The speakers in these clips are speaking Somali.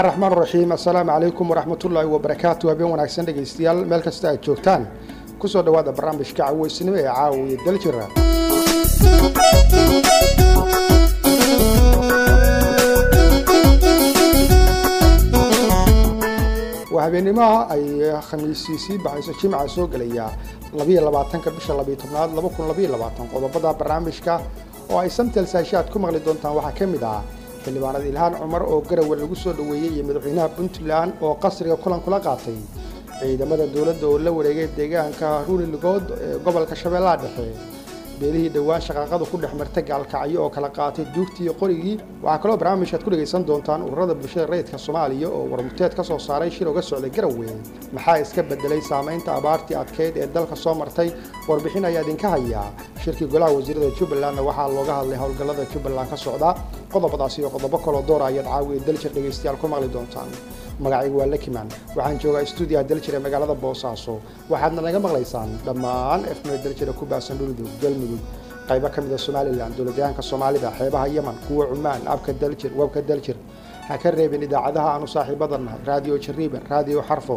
bismillahi raxmaan raxiim assalaamu calaykum waraxmatullaahi wabarakaatu habeen wanaagsan dhegaystayaal meel kasta aad joogtaan. Kusoo dhowaada barnaamijka caweysnimo ee caawiya daljira. Waa habeennimaha ay khamiisii sii baxayso jimca soo gelaya labiyo labaatanka bisha labiyo tobnaad laba kun labiyo labaatan qodobada barnaamijka oo ay samtel saashaad ku maqli doontaan. Waxaa ka mid ah xildhibaanad ilhaan cumar oo garowe lagu soo dhoweeyey iyo madaxweynaha puntland oo qasriga kulan kula qaatay. Ciidamada dowladda oo la wareegay deegaanka ruunigood ee gobolka shabeellaha dhexe beelihii dhowaan shaqaaqadu ku dhex martay gaalkacyo oo kala qaatay duugtii iyo qorigii waxaa kaloo barnaamijkaad ku dhegaysan doontaan ururada bulshada rayidka soomaaliya oo warmuteed ka soo saaray shir uga socday garowe maxaa iska bedelay saamaynta abaartii adkeyd ee dalka soo martay? Warbixin ayaa idinka hayaa. Shirkii golaha wasiirada jubbalandna waxaa looga hadlay howlgallada jubbaland ka socda. Qodobadaas iyo qodobo kaloo doora ayaad caawiya daljir dhegaystayaal ku maqli doontaan magacaygu waa lakiman waxaan joogaa stuudiyaha daljir ee magaalada boosaaso waxaadna naga maqlaysaan dhammaan efme daljira ku baasan dhuludug galmudug qaybo ka mid a somalilan dowladyahanka soomaalida xeebaha yeman kuwa cumaan abka daljir webka daljir ha ka reebin idaacadaha aanu saaxiibada nahay raadiyo jariiban raadiyo xarfo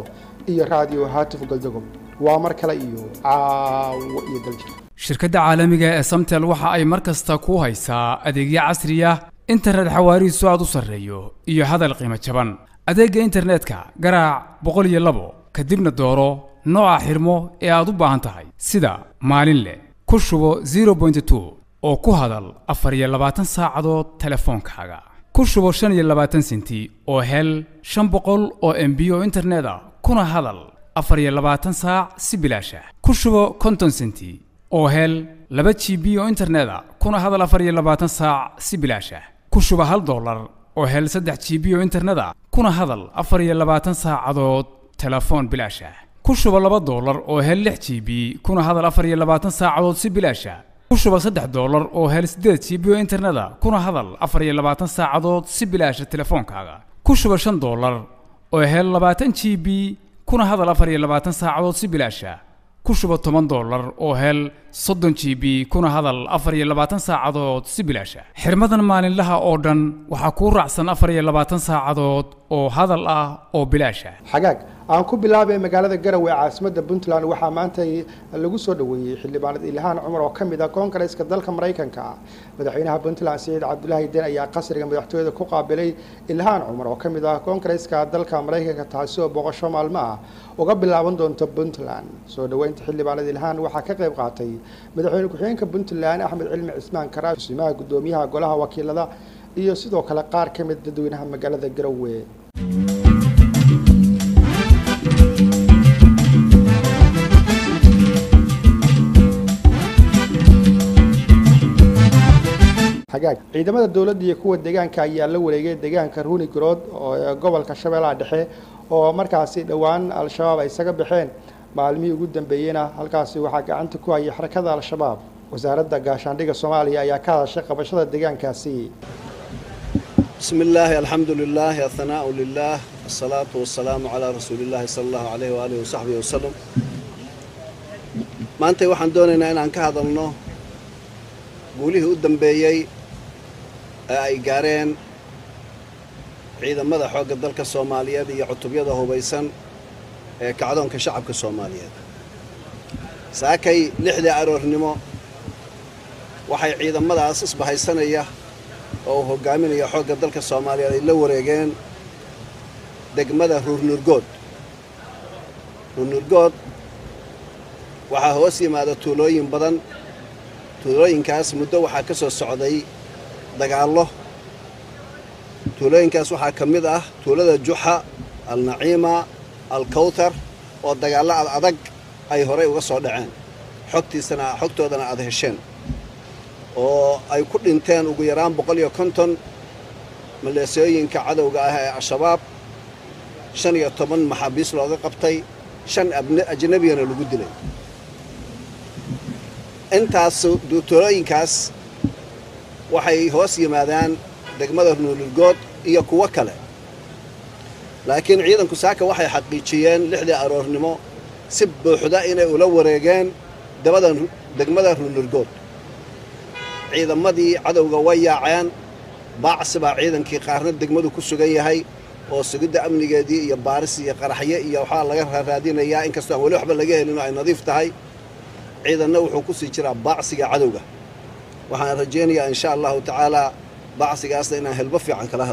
iyo raadiyo haatif galdagob waa mar kale iyo caawo iyo daljir shirkadda caalamiga ee samtel waxa ay mar kasta ku haysaa adeegyo casriya internet xawaarihiisu aad u sarreeyo iyo hadal qiimo jaban adeegga internetka garaac boqol iyo labo kadibna dooro nooca xirmo ee aad u baahan tahay. Sida maalin leh ku shubo zero point two oo ku hadal afar iyo labaatan saacadood telefoonkaaga ku shubo shan iyo labaatan senti oo hel shan boqol oo embi oo internet ah kuna hadal afar iyo labaatan saac si bilaasha. Ku shubo konton senti oo hel laba g b oo internet a kuna hadal afar iyo labaatan saac si bilaasha. Ku shuba hal dollar oo hel saddex g b oo internet a kuna hadal afar iyo labaatan saacadood telefoon bilaasha. Ku shuba laba dollar oo hel lix g b. Kuna hadal afar iyo labaatan saacadood si bilaasha. Ku shuba saddex dollar oo hel siddeed g b oo internet a kuna hadal afar iyo labaatan saacadood si bilaasha telefoonkaaga. Ku shuba shan dollar oo hel labaatan g b. Kuna hadal afar iyo labaatan saacadood si bilaasha. Ku shuba toban dollar oo hel soddon g b kuna hadal afar iyo labaatan saacadood si bilaasha. Xirmadan maalinlaha oo dhan waxaa kuu raacsan afar iyo labaatan saacadood oo hadal ah oo bilaasha. Xagaag aan ku bilaabay magaalada garowe ee caasimadda puntland waxaa maanta lagu soo dhoweeyey xildhibaanad ilhaan cumar oo ka mid ah koongareeska dalka maraykanka madaxweynaha puntland siciid cabdulaahi den ayaa qasriga madaxtooyada ku qaabilay ilhaan cumar oo ka mid ah koongareeska dalka maraykanka taasi oo boqosho maalmo ah uga bilaaban doonta puntland. Soo dhoweynta xildhibaanad ilhaan waxaa ka qayb qaatay madaxweyne ku-xigeenka puntland axmed cilmi cismaan karaash kusimaha guddoomiyaha golaha wakiilada iyo sidoo kale qaar ka mid dadweynaha magaalada garowe. Ciidamada dowladda iyo kuwa deegaanka ayaa la wareegay deegaanka ruunigrood oo gobolka shabeellaha dhexe oo markaasi dhowaan al-shabaab ay isaga baxeen maalmihii ugu dambeeyeyna halkaasi waxaa gacanta ku hayay xarakada al-shabaab. Wasaaradda gaashaandhigga soomaaliya ayaa ka hadashay qabashada deegaankaasi. Bismi illaahi alxamdu lilaah athanaau lilah asalaatu wasalaamu calaa rasuuliillaahi sala allahu calayh waaalih wasaxbihi wasalam maantay waxaan doonaynaa inaan ka hadalno guulihii u dambeeyey ee ay gaareen ciidamada xoogga dalka soomaaliyeed iyo cutubyada hubaysan ee kacdoonka shacabka soomaaliyeed. Saakay lixdii aroornimo waxay ciidamadaas isbahaysanaya oo uu hoggaaminaya xoogga dalka soomaaliyeed ay la wareegeen degmada ruurnurgood ruurnurgood waxaa hoos yimaada tuulooyin badan. Tuulooyinkaas muddo waxaa ka soo socday dagaallo. Tuulooyinkaas waxaa ka mid ah tuulada juxa alnaciima alkawtar oo dagaallo ad adag ay horay uga soo dhaceen. Xogtiisana xogtoodana aad hesheen. Oo ay ku dhinteen ugu yaraan boqol iyo konton maleesooyinka cadowga ah ee al-shabaab. Shan iyo toban maxaabiis looga qabtay. Shan ajnabiyana lagu dilay. Intaas tuulooyinkaas waxay hoos yimaadaan degmada nuulurgood iyo kuwo kale laakiin ciidanku saaka waxay xaqiijiyeen lixdii aroornimo si buuxda inay ula wareegeen degmada ruunurgood. Ciidamadii cadowga way yaaceen baacsi baa ciidankii qaarna degmadu ku sugan yahay oo sugidda amnigeedii iyo baaris iyo qaraxyo iyo waxaa laga raaraadinayaa inkastoo aan weli waxba laga helin oo ay nadiif tahay ciidanna wuxuu ku sii jiraa baacsiga cadowga. Waxaan rajaynayaa insha allahu tacaalaa baacsigaasna inaan helbo fiican kala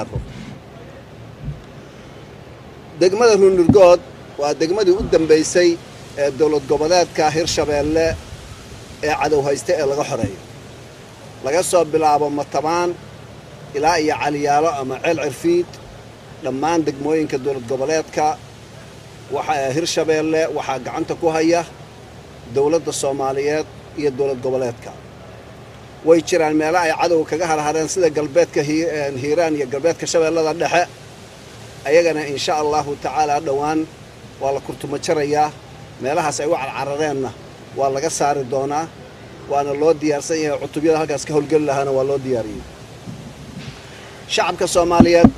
hadro degmada ruunurgood waa degmadii u dambaysay ee dowlad goboleedka hirshabeelle ee cadow hayste ee laga xoreeyo laga soo bilaabo matabaan ilaa iyo caliyaalo ama ceel cirfiid dhammaan degmooyinka dowlad goboleedka. Hirshabeelle waxaa gacanta ku haya dowladda soomaaliyeed iyo dowlad goboleedka. Way jiraan meelo ay cadowga kaga harhareen sida galbeedka hiiraan iyo galbeedka shabeellada dhexe ayagana insha allahu tacaalaa dhowaan. Waa la kurtuma jarayaa meelahaas ay u carcarareenna waa laga saari doonaa. Waana loo diyaarsan yahay. Cutubyada halkaas ka howlgeli lahaana waa loo diyaariyey. Shacabka soomaaliyeed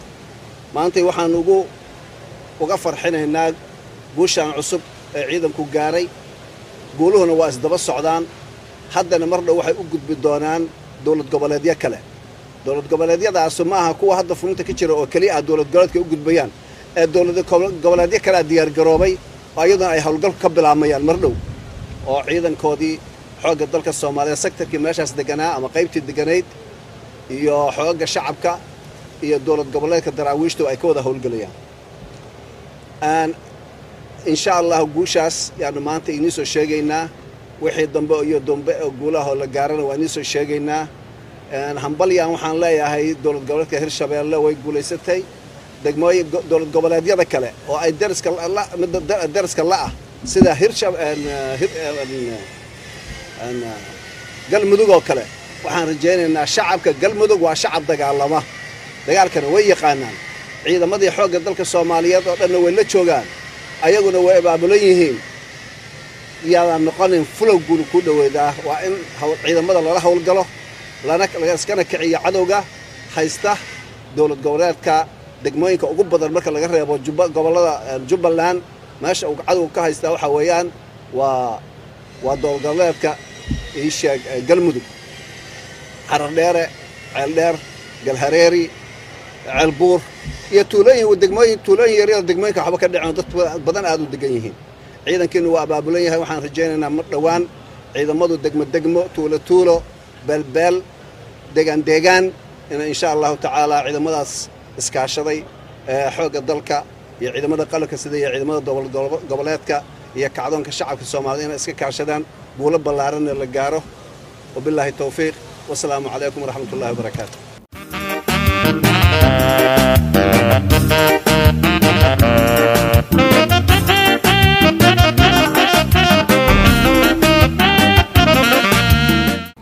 maantay waxaan ugu uga farxinaynaa guushaan cusub ee ciidanku gaaray. Guuluhuna waa isdaba socdaan. Haddana mar dhow waxay u gudbi doonaan dowlad goboleedyo kale dowlad goboleedyadaasu ma aha kuwa hadda fulinta ka jira oo keliya ah dowlad goboleedka u gudbayaan ee dowlad goboleedyo kalea diyaargaroobay oo iyaduna ay howlgalku ka bilaabmayaan mar dhow oo ciidankoodii xoogga dalka soomaaliyeed sektarkii meeshaas deganaa ama qaybtii deganayd iyo xoogga shacabka iyo dowlad goboleedka daraawiishtu ay ka wada howlgelayaan. Insha allah guushaas yaanu maanta inii soo sheegaynaa wixii dambe iyo dambe oo guulahoo la gaarana waa inii soo sheegaynaa hambalyan waxaan leeyahay dowlad goboleedka hirshabeelle way guulaysatay degmooyin dowlad goboleedyada kale oo ay dariska la'ah sida galmudug oo kale. Waxaan rajaynaynaa shacabka galmudug waa shacab dagaalama. Dagaalkana way yaqaanaan. Ciidamadii xoogga dalka soomaaliyeed oo dhanna way la joogaan. Ayaguna way abaabulan yihiin. Yaadaan noqonin fulow guul ku dhoweydaa waa in ciidamada lala howlgalo laiskana kiciyo cadowga haysta dowlad goboleedka degmooyinka ugu badan marka laga reebo gobollada jubbaland. Meesha uu cadowga ka haystaa waxaa weeyaan waa dowlad goboleedka iisheeg galmudug. Xarardheere ceeldheer galhareeri ceelbuur iyo tuulooyin degmooyin tuulooyin yaryar degmooyinka waxba ka dhiceen dad badan aad u degan yihiin. Ciidankiinu waa abaabulan yahay waxaan rajaynaynaa mar dhowaan ciidamadu degmo degmo tuulo tuulo beelbeel deegaan deegaan in insha allahu tacaalaa ciidamadaas iskaashaday xoogga dalka iyo ciidamada qalabka sida iyo ciidamada goboleedka iyo kacdoonka shacabka soomaaliyed inay iska kaashadaan guulo ballaaranna la gaaro. Wabilaahi towfiiq wasalaamu calaykum waraxmat ullahi wabarakaatu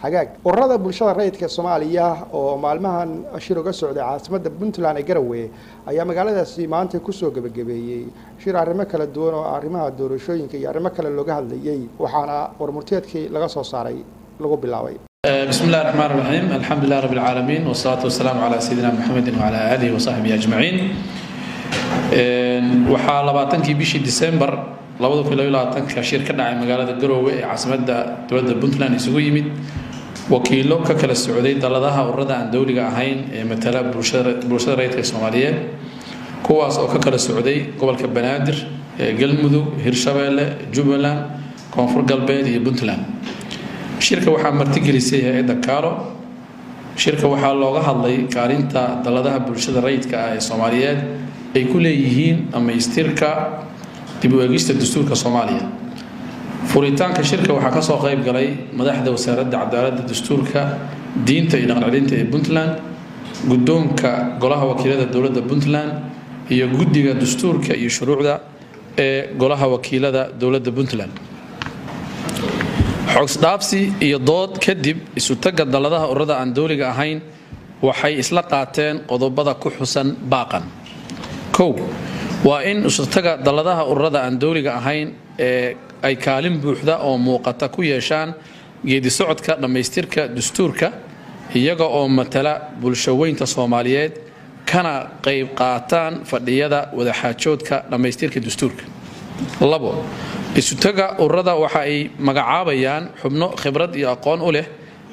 hagaag ururada bulshada rayidka soomaaliya oo maalmahan shir uga socday caasimadda puntland ee garowe ayaa magaaladaasi maanta kusoo gebagabeeyey shir arrimo kala duwan oo arrimaha doorashooyinka iyo arrimo kale looga hadlayey waxaana warmurteedkii laga soo saaray lagu bilaabay بسم الله الرحمن الرحيم الحمد لله رب العالمين والصلاة والسلام على سيدنا محمد وعلى آله وصحبه أجمعين waxaa labaatankii bishii december labada kun iyo labaatanka shir ka dhacay magaalada garoowe ee caasimadda dowladda puntland isugu yimid wakiilo ka kala socday daladaha ururada aan dowliga ahayn ee matala bulshada rayidka soomaaliyeed kuwaas oo ka kala socday gobolka banaadir galmudug hirshabeelle jubbaland koonfur galbeed iyo puntland. Shirka waxaa martigelisay hay'adda kaalo shirka waxaa looga hadlay kaalinta daladaha bulshada rayidka ah ee soomaaliyeed ay ku leeyihiin dhammaystirka dib u eegista dastuurka soomaaliya furitaanka shirka waxaa ka soo qayb galay madaxda wasaaradda cadaaladda dastuurka diinta iyo dhaqancelinta ee puntland guddoonka golaha wakiilada dowladda puntland iyo guddiga dastuurka iyo shuruucda ee golaha wakiilada dowladda puntland. Xogsdhaabsi iyo dood kadib isutaga daladaha ururada aan dowliga ahayn waxay isla qaateen qodobada ku xusan baaqan. Kow waa in isutaga daladaha ururada aan dowliga ahayn ee ay kaalin buuxda oo muuqata ku yeeshaan geedi socodka dhammaystirka dastuurka iyaga oo matala bulshaweynta soomaaliyeed kana qayb qaataan fadhiyada wadaxaajoodka dhammaystirka dastuurka. Labo isutaga ururada waxa ay magacaabayaan xubno khibrad iyo aqoon u leh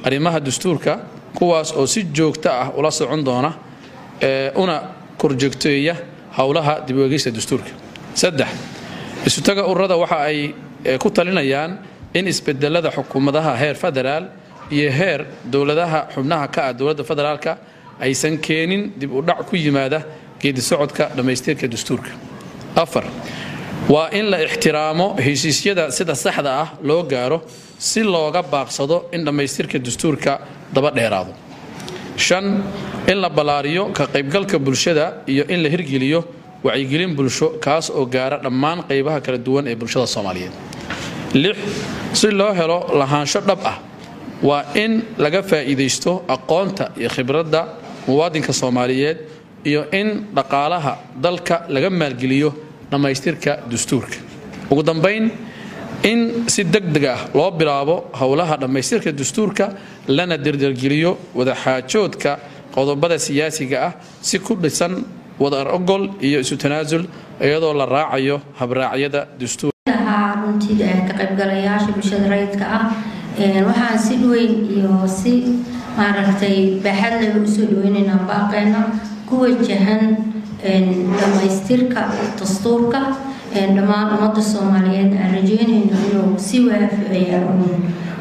arrimaha dastuurka kuwaas oo si joogto ah ula socon doona una korjoogteeya howlaha dib dastuurka. Saddex isutaga ururada waxa ay ku talinayaan in isbedelada xukuumadaha heer federaal iyo heer dowladaha xubnaha ka ah dowladda federaalka aysan keenin dib u dhac ku yimaada geedi socodka dhammaystirka dastuurka. Afar waa in la ixtiraamo heshiisyada sida saxda ah loo gaaro si looga baaqsado in dhammaystirka dastuurka daba dheeraado. Shan in la ballaariyo ka qaybgalka bulshada iyo in la hirgeliyo wacyigelin bulsho kaas oo gaara dhammaan qaybaha kala duwan ee bulshada soomaaliyeed si loo helo lahaansho dhab ah waa in laga faa'iidaysto aqoonta iyo khibradda muwaadinka soomaaliyeed iyo in dhaqaalaha dalka laga maalgeliyo dhammaystirka dastuurka. Ugu dambayn in si degdeg ah loo bilaabo howlaha dhammaystirka dastuurka lana dirdirgeliyo wadaxaajoodka qodobada siyaasiga ah si ku dhisan wadar ogol iyo isu tanaasul iyadoo la raacayo habraacyada dastuur runtii ka qaybgalayaasha bulshada rayidka ah. Waxaan si weyn iyo si maaragtay baaxad leba u soo dhaweynaynaa baaqeena ku wajahan dhammaystirka dastuurka dhammaan ummadda soomaaliyeed aan rajeynayno inuu si waafiya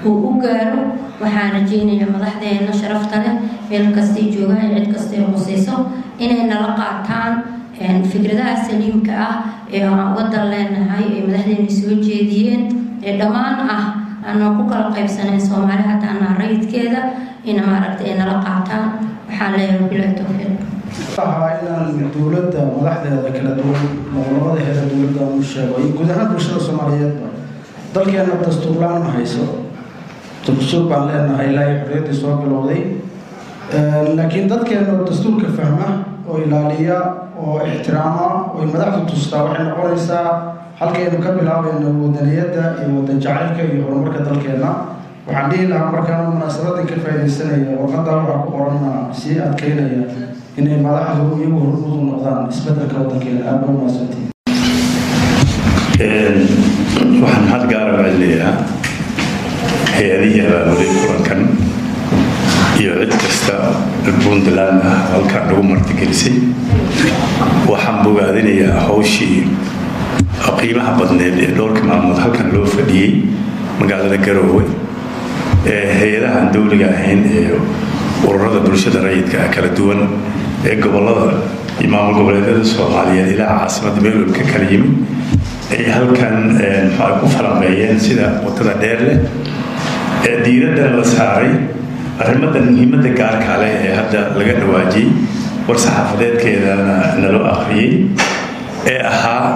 uu u gaaro. Waxaan rajeynayaa madaxdeena sharafta leh meel kastay joogaan cid kastay qusayso inay nala qaataan fikradaha saliimka ah ee aan wadan leenahay ee madaxdeena soo jeediyeen ee dhammaan ah aanan ku kala qaybsanayn soomaali hataanaa rayidkeeda in maaragta ay nala qaataan. Waxaan leeyahay bilahi towfiiq ahaa inaan dowladda madaxdeeda kala duwan gobollada heera dowladda uu sheego iyo guud ahaan bulshada soomaaliyeedba dalkeena dastuurlaan ma hayso. Dastuur baan leenahay ilaa xorriyaddii soo bilowday. Laakiin dadkeena dastuurka fahma oo ilaaliya oo ixtiraama oo madaxdu tustaa waxay noqonaysaa halkaynu ka bilaabayno wadaniyadda iyo wadan jacaylka iyo horumarka dalkeena waxaan dhihi lahaa markaan munaasabadan ka faaidaysanaya warqadda waxaa ku qorana sii adkeynaya inay madaxdu iyagu hormuud u noqdaan isbeddelka wadankeena aada u maasantiin waxaan had gaara celinayaa hay'adihii abaabulay kulankan iyo cid kasta puntland ah halkaan lagu martigelisay. Waxaan bogaadinayaa hawshii qiimaha badneed ee dhowrka maalmood halkan loo fadhiyey magaalada garoowe ee hay'adahan dowliga ahayn ee ururada bulshada rayidka ah kala duwan ee gobollada iyo maamul goboleedyada soomaaliyeed ilaa caasimadda meelwel ka kala yimid ay halkan maxaa ku falanqeeyeen sida waddada dheer leh ee diiraddan la saaray arrimada muhiimadda gaarka leh ee hadda laga dhawaajiyey war saxaafadeedkeedana naloo akhriyey ee ahaa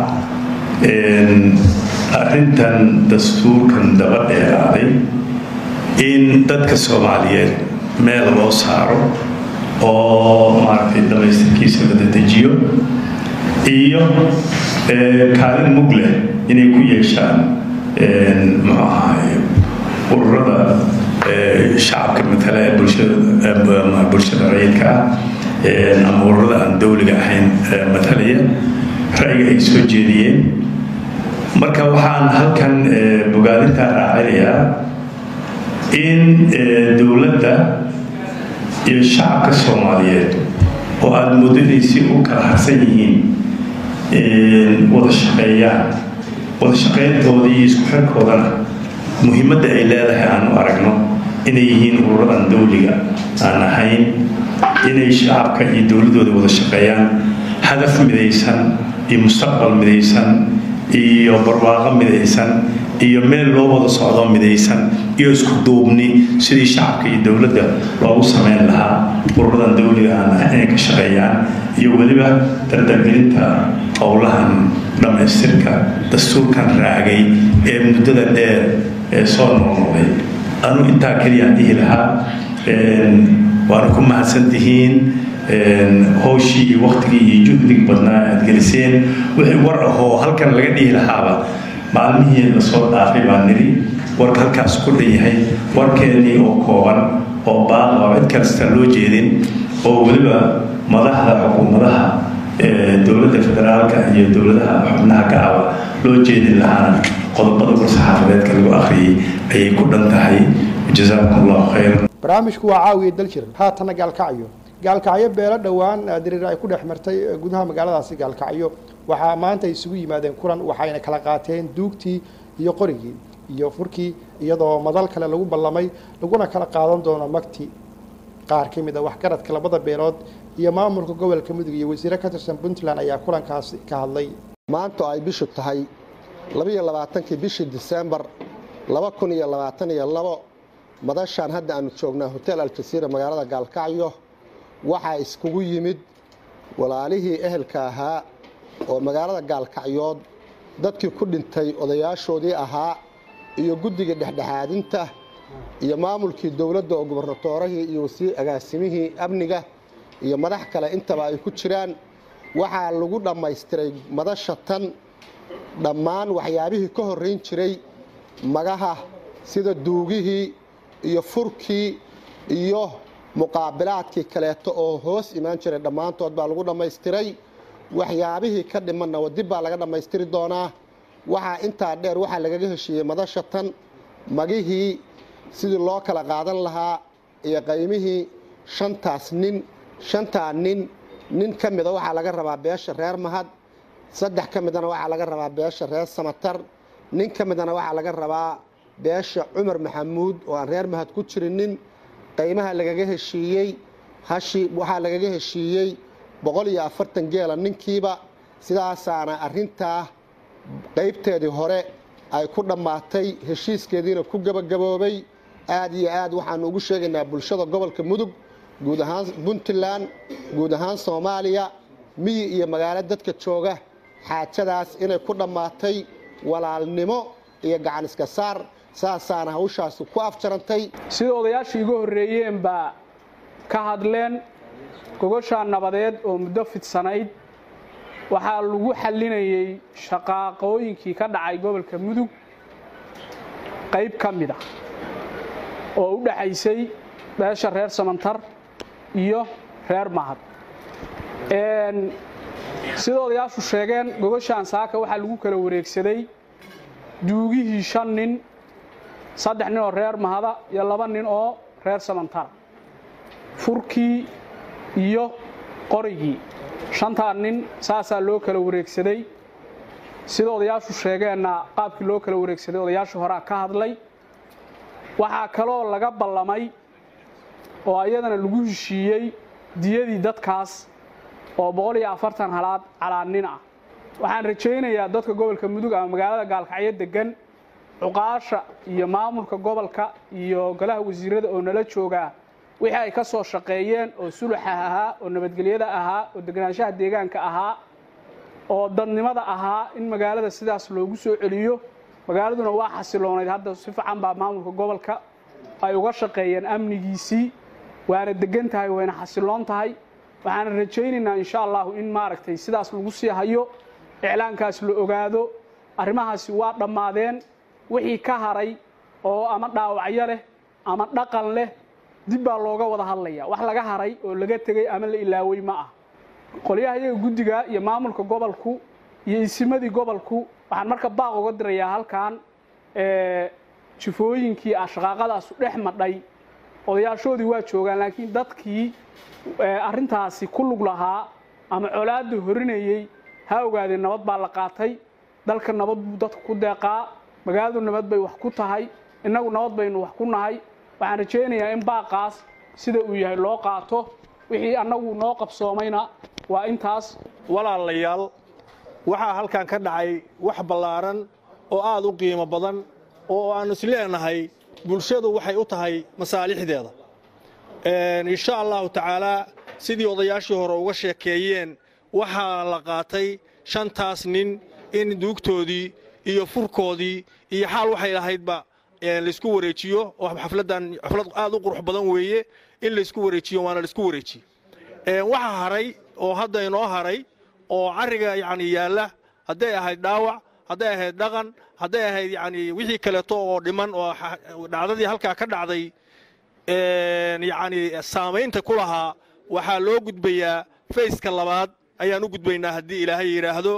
arrintan dastuurkan daba dheeraaday in dadka soomaaliyeed meel loo saaro oo maaragtay dhammaystirkiisa la dedejiyo iyo kaalin mug leh inay ku yeeshaan muxuu ahaay ururada shacabka matala bulshada rayidka ah ama ururada aan dowliga ahayn matalaya ra'yiga ay soo jeediyeen. Marka waxaan halkan bogaadintaa raacinayaa in dowladda iyo shacabka soomaaliyeed oo aada si u kala harsan yihiin wada shaqeeyaan wada shaqeyntooda iyo isku xirkoodana muhiimadda ay leedahay aan u aragno inay yihiin ururadan dowliga aan ahayn inay shacabka iyo dowladdooda wada shaqeeyaan hadaf midaysan iyo mustaqbal midaysan iyo barwaaqo midaysan iyo meel loo wada socdo midaysan iyo isku duubni sidii shacabka iyo dowladda loogu samayn lahaa ururadan dowliga aan ahayn inay ka shaqeeyaan iyo weliba dardargelinta howlahan dhammaystirka dastuurkan raagay ee muddada dheer ee soo noqnoqday anu intaa keliyaan dhihi lahaa waana ku mahadsan tihiin howshii iyo waktigii iyo juhdig badnaa aad geliseen. Wixii war ahoo halkan laga dhihi lahaaba maalmihii la soo dhaafay baa niri warka halkaas ku dhan yahay warkeennii oo kooban oo baaq oo cid kasta loo jeedin oo weliba madaxda xukuumadaha dowladda federaalka iyo dowladaha xubnaha gacaba loo jeedin lahaana qodobada war-saxaafadeedka lagu akhriyey ayay ku dhan tahay. Jazaakum allahu khayran barnaamijku waa caawiya daljir haatana gaalkacyo gaalkacyo beelo dhowaan diriir ay ku dhex martay gudaha magaaladaasi gaalkacyo waxaa maanta isugu yimaadeen kulan waxayna kala qaateen duugtii iyo qorigii iyo furkii iyadoo madal kale lagu ballamay laguna kala qaadan doono magti. Qaar ka mid a waxgaradka labada beelood iyo maamulka gobolka mudug iyo wasiire ka tirsan puntland ayaa kulankaasi ka hadlay. Maanta ay bishu tahay labiyo labaatankii bishii disembar laba kun iyo labaatan iyo labo madashaan hadda aanu joognaa hotel aljasiira magaalada gaalkacyo waxaa iskugu yimid walaalihii ehelka ahaa oo magaalada gaalkacyood dadkii ku dhintay odayaashoodii ahaa iyo guddiga dhexdhexaadinta iyo maamulkii dowladda oo gubernatoorahii iyo wasiir agaasimihii amniga iyo madax kale intaba ay ku jiraan. Waxaa lagu dhammaystiray madasha tan dhammaan waxyaabihii ka horrayn jiray magaha sida duugihii iyo furkii iyo muqaabilaadkii kaleeto oo hoos imaan jiray dhammaantood baa lagu dhammaystiray. Waxyaabihii ka dhimanna wadib baa laga dhammaystiri doonaa. Waxaa intaa dheer waxaa lagaga heshiiyey madasha tan magihii sidii loo kala qaadan lahaa iyo qaymihii shantaas nin shantaa nin nin ka mida waxaa laga rabaa beesha reer mahad saddex ka midana waxaa laga rabaa beesha reer samatar nin ka midana waxaa laga rabaa beesha cumar maxamuud oo aan reer mahad ku jirinin. Qaymaha lagaga heshiiyey hashi waxaa lagaga heshiiyey boqol iyo afartan geela ninkiiba. Sidaasaana arrintaa qaybteedii hore ay ku dhammaatay heshiiskeediina ku gebagaboobay aad iyo aad waxaanu ugu sheegaynaa bulshada gobolka mudug guud ahaan puntland guud ahaan soomaaliya miyi iyo magaalo dadka jooga. Xaajadaas inay ku dhammaatay walaalnimo iyo gacan iska saar saasaana hawshaasi ku afjarantay. Sida odayaashii iga horreeyeen baa ka hadleen gogoshaa nabadeed oo muddo fidsanayd. Waxaa lagu xallinayey shaqaaqooyinkii ka dhacay gobolka mudug. Qayb ka mid ah oo u dhaxaysay beesha reer samantar iyo reer mahad sida odayaashu sheegeen gogoshaan saaka waxaa lagu kala wareegsaday duugihii shan nin saddex nin oo reer mahada iyo laba nin oo reer samantara furkii iyo qorigii shantaa nin saasaa loo kala wareegsaday. Sida odayaashu sheegeenna qaabkii loo kala wareegsaday odayaashu horaa ka hadlay. Waxaa kaloo laga ballamay oo iyadana lagu heshiiyey diyadii dadkaas oo boqol iyo afartan halaad calaa nin ah. Waxaan rajaynayaa dadka gobolka mudug ama magaalada gaalkacyo degan cuqaasha iyo maamulka gobolka iyo golaha wasiirada oo nala joogaa wixii ay ka soo shaqeeyeen oo suluxa ahaa oo nabadgelyada ahaa oo deganaanshaha deegaanka ahaa oo dadnimada ahaa in magaalada sidaas loogu soo celiyo. Magaaladuna waa xasiloonayd hadda si fiican baa maamulka gobolka ay uga shaqeeyeen amnigiisii. Waana degan tahay wayna xasiloon tahay waxaana rajaynaynaa insha allahu in maaragtay sidaas lagu sii hayo iclaankaas la ogaado arrimahaasi waa dhammaadeen wixii ka haray oo ama dhaawacyo leh ama dhaqan leh dib baa looga wada hadlaya wax laga haray oo laga tegey ama la ilaawey ma ah qolyaha iyaga guddiga iyo maamulka gobolku iyo isimadii gobolku waxaan marka baaq uga dirayaa halkan jifooyinkii ashqaaqadaasu dhex madhay odayaashoodii waa joogaan laakiin dadkii arrintaasi ku lug lahaa ama colaadda horinayey ha ogaadeen nabad baa la qaatay. Dalka nabad buu dadka ku deeqaa magaaladu nabad bay wax ku tahay innagu nabad baynu wax ku nahay. Waxaan rajaynayaa in baaqaas sida uu yahay loo qaato. Wixii annagu noo qabsoomayna waa intaas. Walaalayaal waxaa halkan ka dhacay wax ballaaran oo aad u qiimo badan oo aannu is leenahay bulshadu waxay u tahay masaalixdeeda. Insha allahu tacaalaa sidii odayaashii hore uga sheekeeyeen waxaa la qaatay shantaas nin in duugtoodii iyo furkoodii iyo xaal waxay lahaydba laysku wareejiyo. Oo xafladdan xaflad aad u qurux badan weeye in laysku wareejiyo waana laysku wareejiye. Waxaa haray oo hadda inoo haray oo carriga yacni yaalla hadday ahayd dhaawac hadday ahayd dhaqan hadday ahayd yacni wixii kaleeto oo dhiman oo dhacdadii halkaa ka dhacday yacni saamaynta ku lahaa waxaa loo gudbayaa fayska labaad. Ayaan u gudbaynaa haddii ilaahay yidhaahdo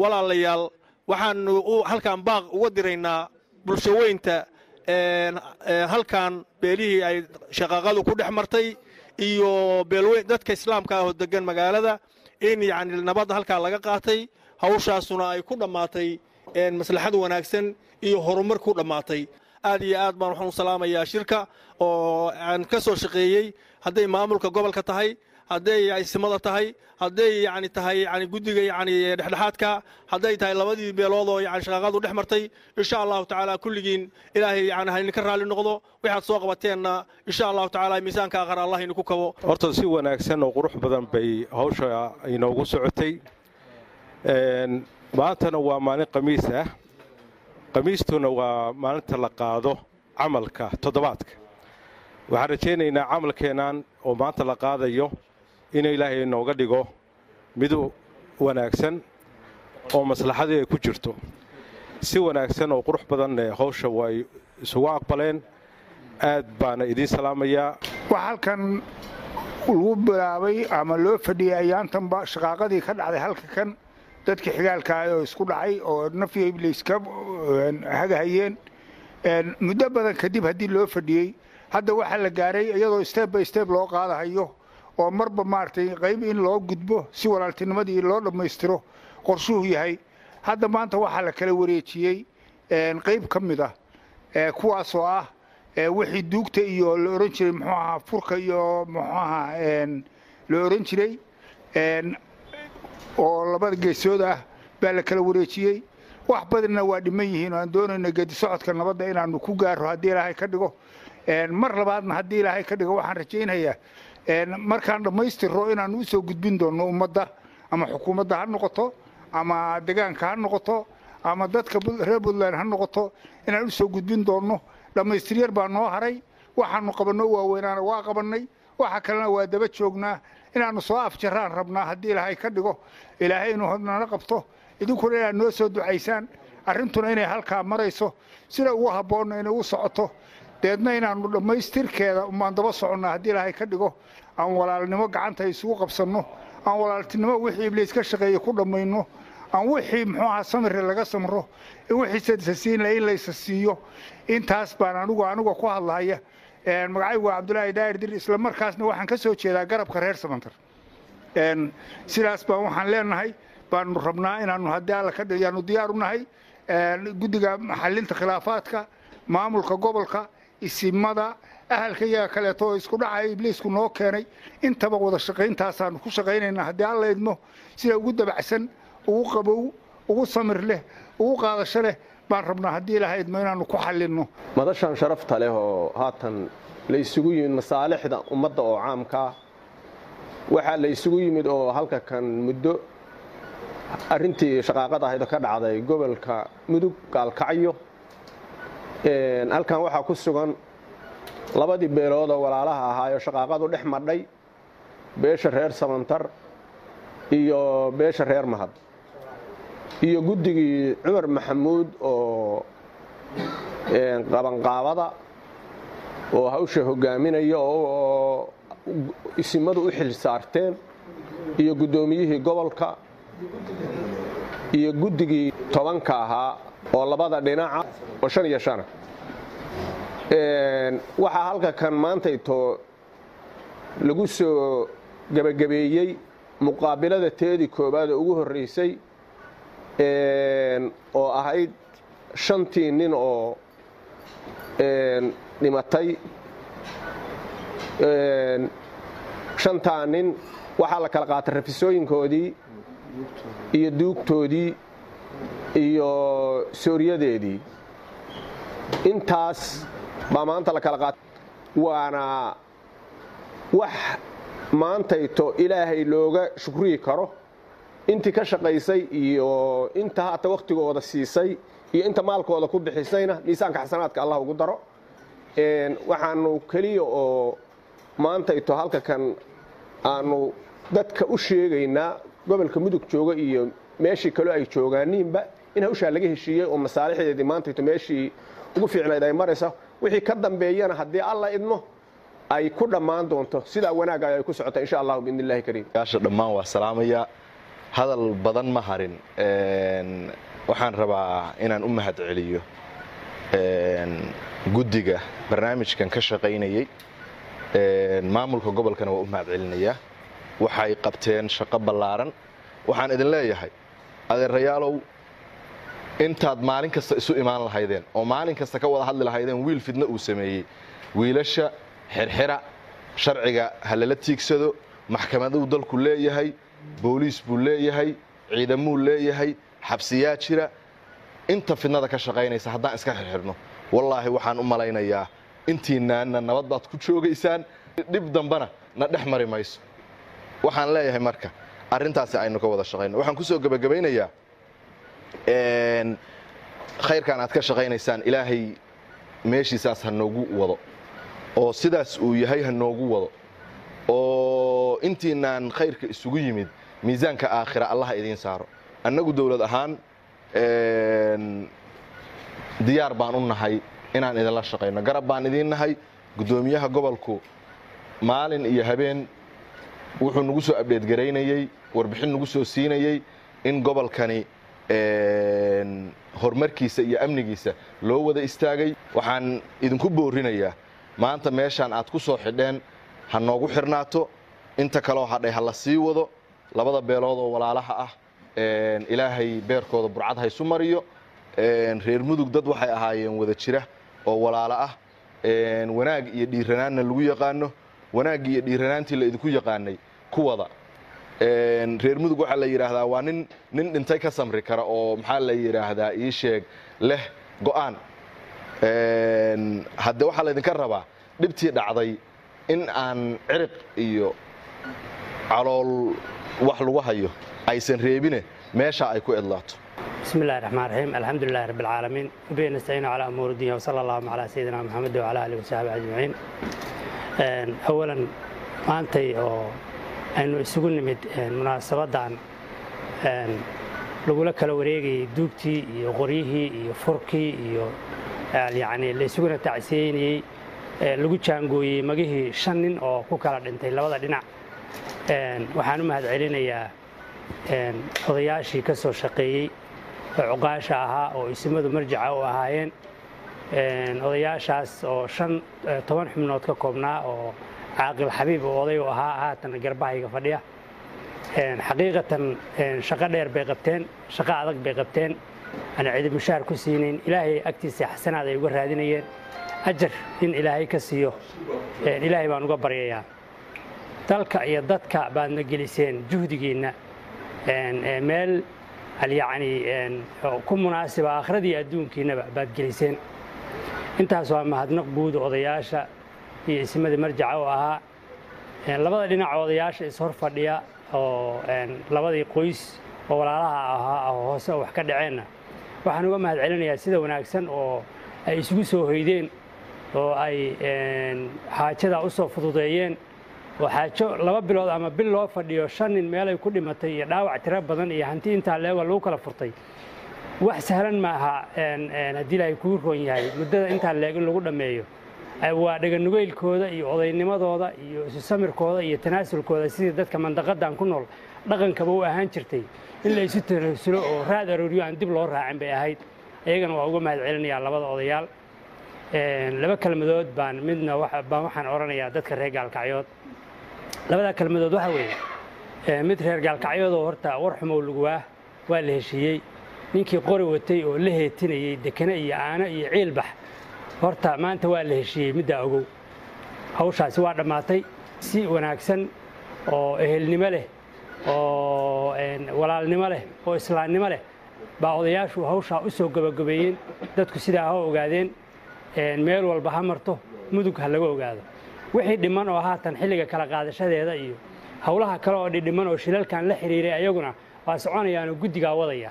walaalayaal waxaannu halkan baaq uga diraynaa bulshaweynta halkan beelihii ay shaqaaqadu ku dhex martay iyo beelweyn dadka islaamka ah oo degan magaalada in yacni nabadda halkaa laga qaatay hawshaasuna ay ku dhammaatay maslaxad wanaagsan iyo horumar ku dhammaatay aad iyo aad baan waxaan u salaamayaa shirka oo aan ka soo shaqeeyey. Hadday maamulka gobolka tahay hadday aysimada tahay hadday yani tahay yani guddiga yani dhexdhexaadka hadday tahay labadii beelood oo yani shaqaaqadu dhex martay insha allahu tacaala kulligiin ilaahay yani ha idinka raalli noqdo waxaad soo qabateenna insha allahu tacaala miisaanka aqar allah idinku kabo. Horta si wanaagsan oo qurux badan bay hawsha inoogu socotay maantana waa maalin khamiis ah. Khamiistuna waa maalinta la qaado camalka toddobaadka. Waxaan rajaynaynaa camalkeennan oo maanta la qaadayo in ilaahay inooga dhigo mid wanaagsan oo maslaxadii ay ku jirto. Si wanaagsan oo qurux badan hawsha way isugu aqbaleen. Aad baana idiin salaamayaa. Wax halkan lagu bilaabay ama loo fadhiyay ayaantanba shaqaaqadii ka dhacday halka dadkii xigaalkaah oo isku dhacay oo nafyo ibliiska hagahayeen. Muddo badan kadib haddii loo fadhiyey hadda waxaa la gaaray iyadoo steb by steb loo qaadahayo oo marba maaragtay qayb in loo gudbo si walaaltinimadii loo dhammaystiro qorshuhu yahay. Hadda maanta waxaa la kala wareejiyey qayb ka mid ah kuwaasoo ah wixii duugta iyo la ohan jiray muxuu ahaa furka iyo muxuu ahaa la ohan jiray oo labada geesood ah baa la kala wareejiyey. Wax badanna waa dhiman yihiin oo aan doonayno geedi socodka nabadda inaanu ku gaaro haddii ilaahay ka dhigo. Mar labaadna haddii ilaahay ka dhigo waxaan rajaynayaa markaan dhammaystirro inaanu u soo gudbin doonno ummadda ama xukuumadda ha noqoto ama degaanka ha noqoto ama dadka reer puntland ha noqoto inaan u soo gudbin doonno. Dhammaystiryar baa noo haray waxaanu qabanno waaweynaana waa qabannay waxa kalena waa daba joognaa inaannu soo afjaraan rabnaa haddii ilaahay ka dhigo ilaahay inuu nala qabto. Idinkuna inaad noo soo ducaysaan arrintuna inay halkaa marayso sida ugu habboonna inay u socoto. Deedna inaannu dhammaystirkeeda umaan daba soconnaa haddii ilaahay ka dhigo aan walaalnimo gacanta isugu qabsanno aan walaaltinimo wixii ibliis ka shaqeeye ku dhammayno aan wixii muxuu ahaa samirre laga samro wixii sasiinla in laysa siiyo. Intaas baan anigu aniga ku hadlahaya magacaygu waa cabdulaahi daahir dir isla markaasna waxaan ka soo jeedaa garabka reer samantar sidaas baan waxaan leenahay baanu rabnaa inaanu haddii alla ka dhigaanu diyaar u nahay. Guddiga xalinta khilaafaadka maamulka gobolka isimada ahalka iyaga kaleeto oo isku dhacaya ibliisku noo keenay. Intaba wada shaqayntaasaanu ku shaqaynaynaa haddii alla idmo sida ugu dabacsan ugu qabow ugu samir leh ugu qaadasho leh baan rabnaa haddii ilaha idmo inaanu ku xallinno. Madashan sharafta leh oo haatan la isugu yimid masaalixda ummadda oo caamkaa waxaa la isugu yimid oo halka kan muddo arrintii shaqaaqada ahayd oo ka dhacday gobolka mudug gaalkacyo halkan waxaa ku sugan labadii beelood oo walaalaha ahaayoo shaqaaqadu dhex madhay beesha reer samantar iyo beesha reer mahad iyo guddigii cumar maxamuud oo qabanqaabada oo hawsha hogaaminaya oo isimadu u xil saarteen iyo guddoomiyihii gobolka iyo guddigii tobanka ahaa oo labada dhinaca oo shan iyo shana waxaa halka kan maantayto lagu soo gebagabeeyey muqaabilada teedii koowaad oo ugu horraysay oo ahayd shantii nin oo dhimatay. Shantaa nin waxaa la kala qaatay rafisooyinkoodii iyo duugtoodii iyo sooryadeedii intaas baa maanta la kala qaatay. Waana wax maantayto ilaahay looga shukriyi karo intii ka shaqaysay iyo inta haata wakhtigooda siisay iyo inta maalkooda ku bixisayna miisaanka xasanaadka allah ugu daro. Waxaanu keliya oo maantayto halka kan aanu dadka u sheegaynaa gobolka mudug jooga iyo meeshii kaloo ay joogaaniinba in hawshaa laga heshiiyey oo masaalixdeedii maantayto meeshii ugu fiicnayd ay marayso. Wixii ka dambeeyana haddii alla idmo ay ku dhammaan doonto. Sidaa wanaagga ay ku socota insha allahu biidn illahi kariim. Yaasha dhammaan waa salaamaya hadal badan ma harin. Waxaan rabaa inaan u mahad celiyo guddiga barnaamijkan ka shaqaynayey maamulka gobolkana waa u mahad celinayaa waxay qabteen shaqo ballaaran. Waxaan idin leeyahay adeerayaalow intaad maalin kasta isu imaan lahaydeen oo maalin kasta ka wada hadli lahaydeen wiil fidno uu sameeyey wiilasha xirxira sharciga ha lala tiigsado maxkamaduu dalku leeyahay booliis buu leeyahay ciidamuu leeyahay xabsiyaa jira. Inta fidnada ka shaqaynaysa haddaan iska xirxirno. Wallaahi waxaan u malaynayaa intiinaanna nabad baad ku joogaysaan dhib dambana na dhex mari mayso. Waxaan leeyahay marka arrintaasi aynu ka wada shaqayno. Waxaan ku soo gebagabaynayaa khayrkan aad ka shaqaynaysaan ilaahay meeshiisaas ha noogu wado. Oo sidaas uu yahay ha noogu wado intiinaan khayrka isugu yimid miisaanka aakhira allaha idiin saaro. Annagu dowlad ahaan diyaar baan u nahay inaan idinla shaqayno garab baan idiin nahay guddoomiyaha gobolku maalin iyo habeen wuxuu nagu soo abdheed garaynayey warbixin nagu soo siinayey in gobolkani horumarkiisa iyo amnigiisa loo wada istaagay. Waxaan idinku boorinayaa maanta meeshaan aad ku soo xidheen ha noogu xirnaato inta kaleo hadhay ha la sii wado labada beelood oo walaalaha ah ilaahay beerkooda burcad haysu mariyo. Reer mudug dad waxay ahaayeen wada jira oo walaalo ah. Wanaag iyo dhiiranaanna lagu yaqaano wanaaggii iyo dhiiranaantii la idinku yaqaanay kuwada. Reer mudug waxaa la yidhaahdaa waa nin nin dhintay ka samri kara oo maxaa la yidhaahdaa ii sheeg leh go'aan. Hadde waxaa laydinka rabaa dhibtii dhacday in aan ciriq iyo calool wax lagu hayo aysan reebine meesha ay ku edlaato. Bismillahi raxmaan raxiim alxamdulilahi rabbialcaalamiin wabihi nastaciinu calaa umuur dunya wsala allahuma calaa sayidina moxamed wacalaa aalihi wasaxbi ajmaciin. Awalan maantay oo aynu isugu nimid munaasabaddan lagula kala wareegayay duugtii iyo qoryihii iyo furkii iyo yacnii laysuguna tacsiyeynayey lagu jaangooyey magihii shan nin oo ku kala dhintay labada dhinac waxaan u mahad celinayaa odayaashii ka soo shaqeeyey oo cuqaasha ahaa oo isimadu marjaca u ahaayeen. Odayaashaas oo shan toban xubnood ka koobnaa oo caaqil xabiib oo oday u ahaa haatan garbahayga fadhiya. Xaqiiqatan shaqo dheer bay qabteen shaqo adag bay qabteen. Aan cidi mushaar ku siinayn ilaahay agtiisa xasanaad ay uga raadinayeen. Ajar in ilaahay ka siiyo ilaahay baan uga baryayaa dalka iyo dadka baadna geliseen juhdigiinna meel yacni ku munaasiba aakhiradii adduunkiinnaba baad geliseen. Intaas waa mahadnaq guud odayaasha iyo ismadii marjaca oo ahaa. Labada dhinac odayaasha ishor fadhiya oo labadii qoys oo walaalaha ahaa oo hoose oo wax ka dhaceenna. Waxaan uga mahad celinayaa sida wanaagsan oo ay isugu soo hoydeen oo ay xaajada u soo fududeeyeen xaajo laba bilood ama bil loo fadhiyo shan nin meelay ku dhimatay iyo dhaawac tiro badan iyo hanti intaa leego lagu kala furtay. Wax sahlan ma aha haddii ilaahay kuu roon yahay. Muddada intaa leeg in lagu dhammeeyo waa dhaganugeylkooda iyo odaynimadooda iyo isu samirkooda iyo tanaasulkooda sidii dadka mandaqadan ku nool. Dhaqankaba u ahaan jirtay. In la isu tanaasulo oo raad arooryo aan dib loo raacin bay ahayd. Iyagana waa uga mahad celinayaa labada odayaal. Laba kelmadood baan midna baan waxaan odhanayaa dadka reer gaalkacyood labada kelmadood waxa weeye mid reer gaalkacyoodoo horta war xumow laguwaa waa la heshiiyey. Ninkii qori watay oo la heetinayey dekane iyo aano iyo ciilbax horta maanta waa la heshiiyey middaa ogow. Hawshaasi waa dhammaatay si wanaagsan oo ehelnimo leh oo walaalnimo leh oo islaamnimo leh. Baa odayaashu hawshaa u soo gabagabeeyeen dadku sidaa ha ogaadeen meel walba ha marto mudug ha laga ogaado wixii dhiman oo haatan xilliga kala qaadashadeeda iyo howlaha kale oo dhidhiman oo shilalkan la xiriiray ayaguna waa soconayaanoo guddigaa wadaya.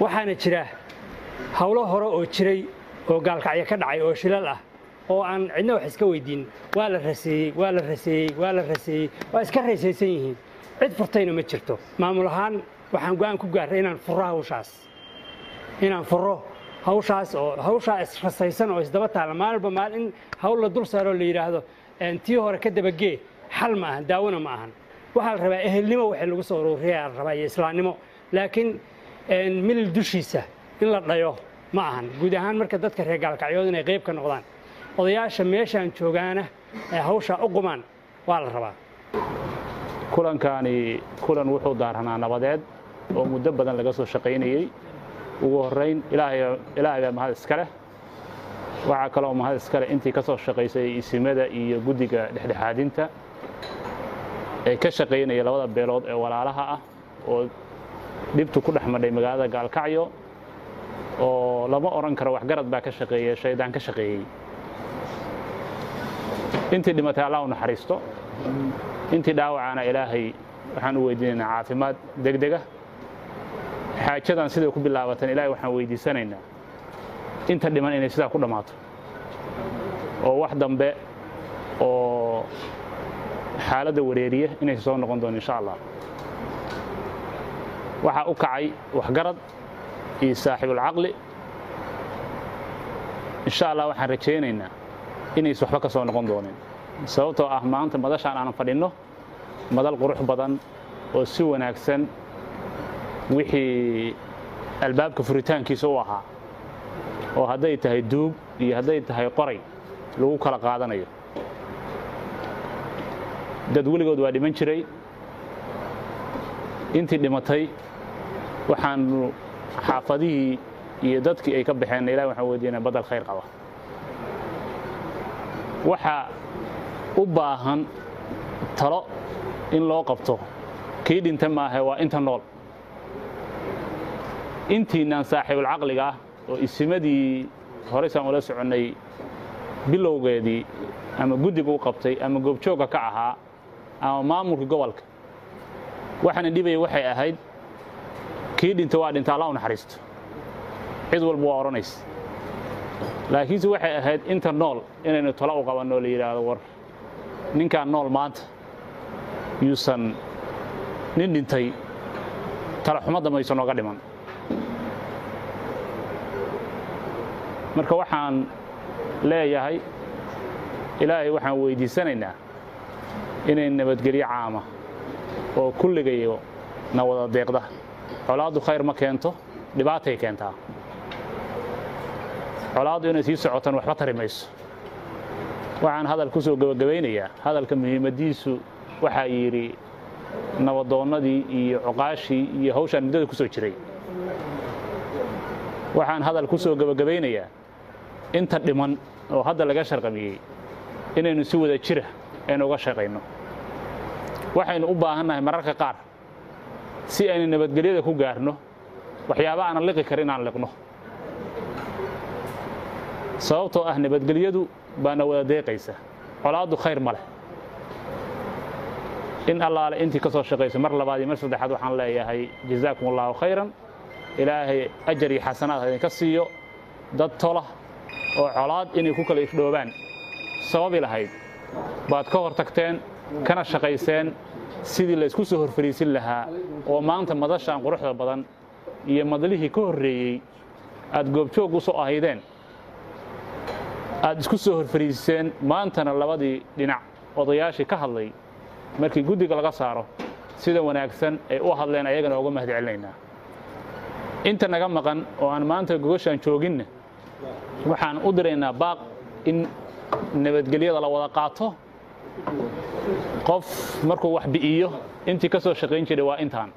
Waxaana jira howlo hore oo jiray oo gaalkacyo ka dhacay oo shilal ah oo aan cidna wax iska weydiin. Waa la raseeyey waa la raseeyey waa la raseeyey waa iska raysaysan yihiin. Cid furtayna ma jirto. Maamul ahaan waxaan go'aan ku gaarray inaan furro hawshaas. Inaan furro hawshaas oo hawshaa israsaysan oo isdaba taalla. Maalinba maal hawl la dul saaroo la yidhaahdo tii hore ka dabagee xal ma ahan daawona ma ahan. Waxaa la rabaa ehelnimo waxay lagu soo ururiyaa la rabaa iyo islaamnimo. Laakiin milil dushiisa in la dhayo ma ahan. Guud ahaan marka dadka reer gaalkacyood inay qayb ka noqdaan odayaasha meeshaan joogaana ay hawshaa u qumaan waa la rabaa. Kulankani kulan wuxuu daaranaa nabadeed oo muddo badan laga soo shaqaynayey ugu horrayn ilaahay baa mahad iska leh waxaa kaloo mahad iska leh intii ka soo shaqaysay isimada iyo guddiga dhexdhexaadinta ee ka shaqaynaya labada beelood ee walaalaha ah oo dhibtu ku dhex madhay magaalada gaalkacyo oo lama odhan karo waxgarad baa ka shaqeeya shaydaan ka shaqeeyey intii dhimatay allah u naxariisto intii dhaawacaana ilaahay waxaan u weydiinaynaa caafimaad degdega. Xaajadan siday ku bilaabatan ilaahay waxaan weydiisanaynaa inta dhiman inay sidaa ku dhammaato. Oo wax dambe oo xaaladda wareeriya inaysa soo noqon doon insha allah. Waxaa u kacay waxgarad iyo saaxiibulcaqli insha allah waxaan rajaynaynaa inaysa waxba ka soo noqon doonin. Sababtoo ah maanta madashaan aanan fadhinno madal qurux badan oo si wanaagsan wixii albaabka furitaankiisa u ahaa oo hadday tahay duug iyo hadday tahay qoray lagu kala qaadanayo. Dad weligood waa dhiman jiray. Intii dhimatay waxaanu xaafadihii iyo dadkii ay ka baxeen ilahi waxaan weydiinaa badal khayr qaba. Waxaa u baahan talo in loo qabto kii dhinta maahe waa inta nool. Intiinaan saaxiibulcaqliga ah oo isimadii horeysaan ula soconnay bilowgeedii ama guddiga u qabtay ama goobjoogga ka ahaa ama maamulka gobolka. Waxaana dhibaya waxay ahayd kii dhinta waa dhinta alla u naxariisto. Cid walba waa odhanaysa laakiinse waxay ahayd inta nool inaynu talo u qabanno la yidhaahdo war. Ninkaan nool maanta yuusan nin dhintay talaxumadda mayso nooga dhiman marka waxaan leeyahay ilaahay waxaan weydiisanaynaa inay nabadgelyo caama oo kulligayo na wada deeqda. Colaaddu khayr ma keento dhibaatay keentaa. Colaaddu inay sii socotan waxba tari mayso. Waxaan hadal ku soo gebagabaynayaa hadalka muhiimaddiisu waxaa yidhi nabadoonnadii iyo coqaashii iyo hawshaan muddada ku soo jiray. Waxaan hadal ku soo gebagabaynayaa inta dhiman oo hadda laga sharqamiyey inaynu si wada jira aynu uga shaqayno waxaynu u baahannahay mararka qaar si aynu nabadgelyada ku gaarno waxyaaba aanan liqi karin inaan liqno. Sababtoo ah nabadgelyadu baana wada deeqaysa. Colaaddu khayr ma leh. In allaale intii ka soo shaqayso mar labaad iyo mar saddexaad waxaan leeyahay jazaakum allahu khayran. Ilaahay ajar iyo xasanaad idinka siiyo. Dad tola oo colaad inay ku kala ifdhoobaan sababi lahayd baad ka hor tagteen kana shaqayseen sidii laysku soo horfariisin lahaa oo maanta madashaan quruxda badan iyo madlihii ka horreeyey aad goobjoog u soo ahaydeen. Aad isku soo horfariiseen maantana labadii dhinac odayaashii ka hadlay markii guddiga laga saaro sida wanaagsan ay u hadleen ayagana uga mahad celinaynaa inta naga maqan oo aan maanta gogashaan jooginna waxaan u diraynaa baaq in nabadgelyada la wada qaato. Qof markuu wax bi'iyo intii ka soo shaqayn jiray waa intaan.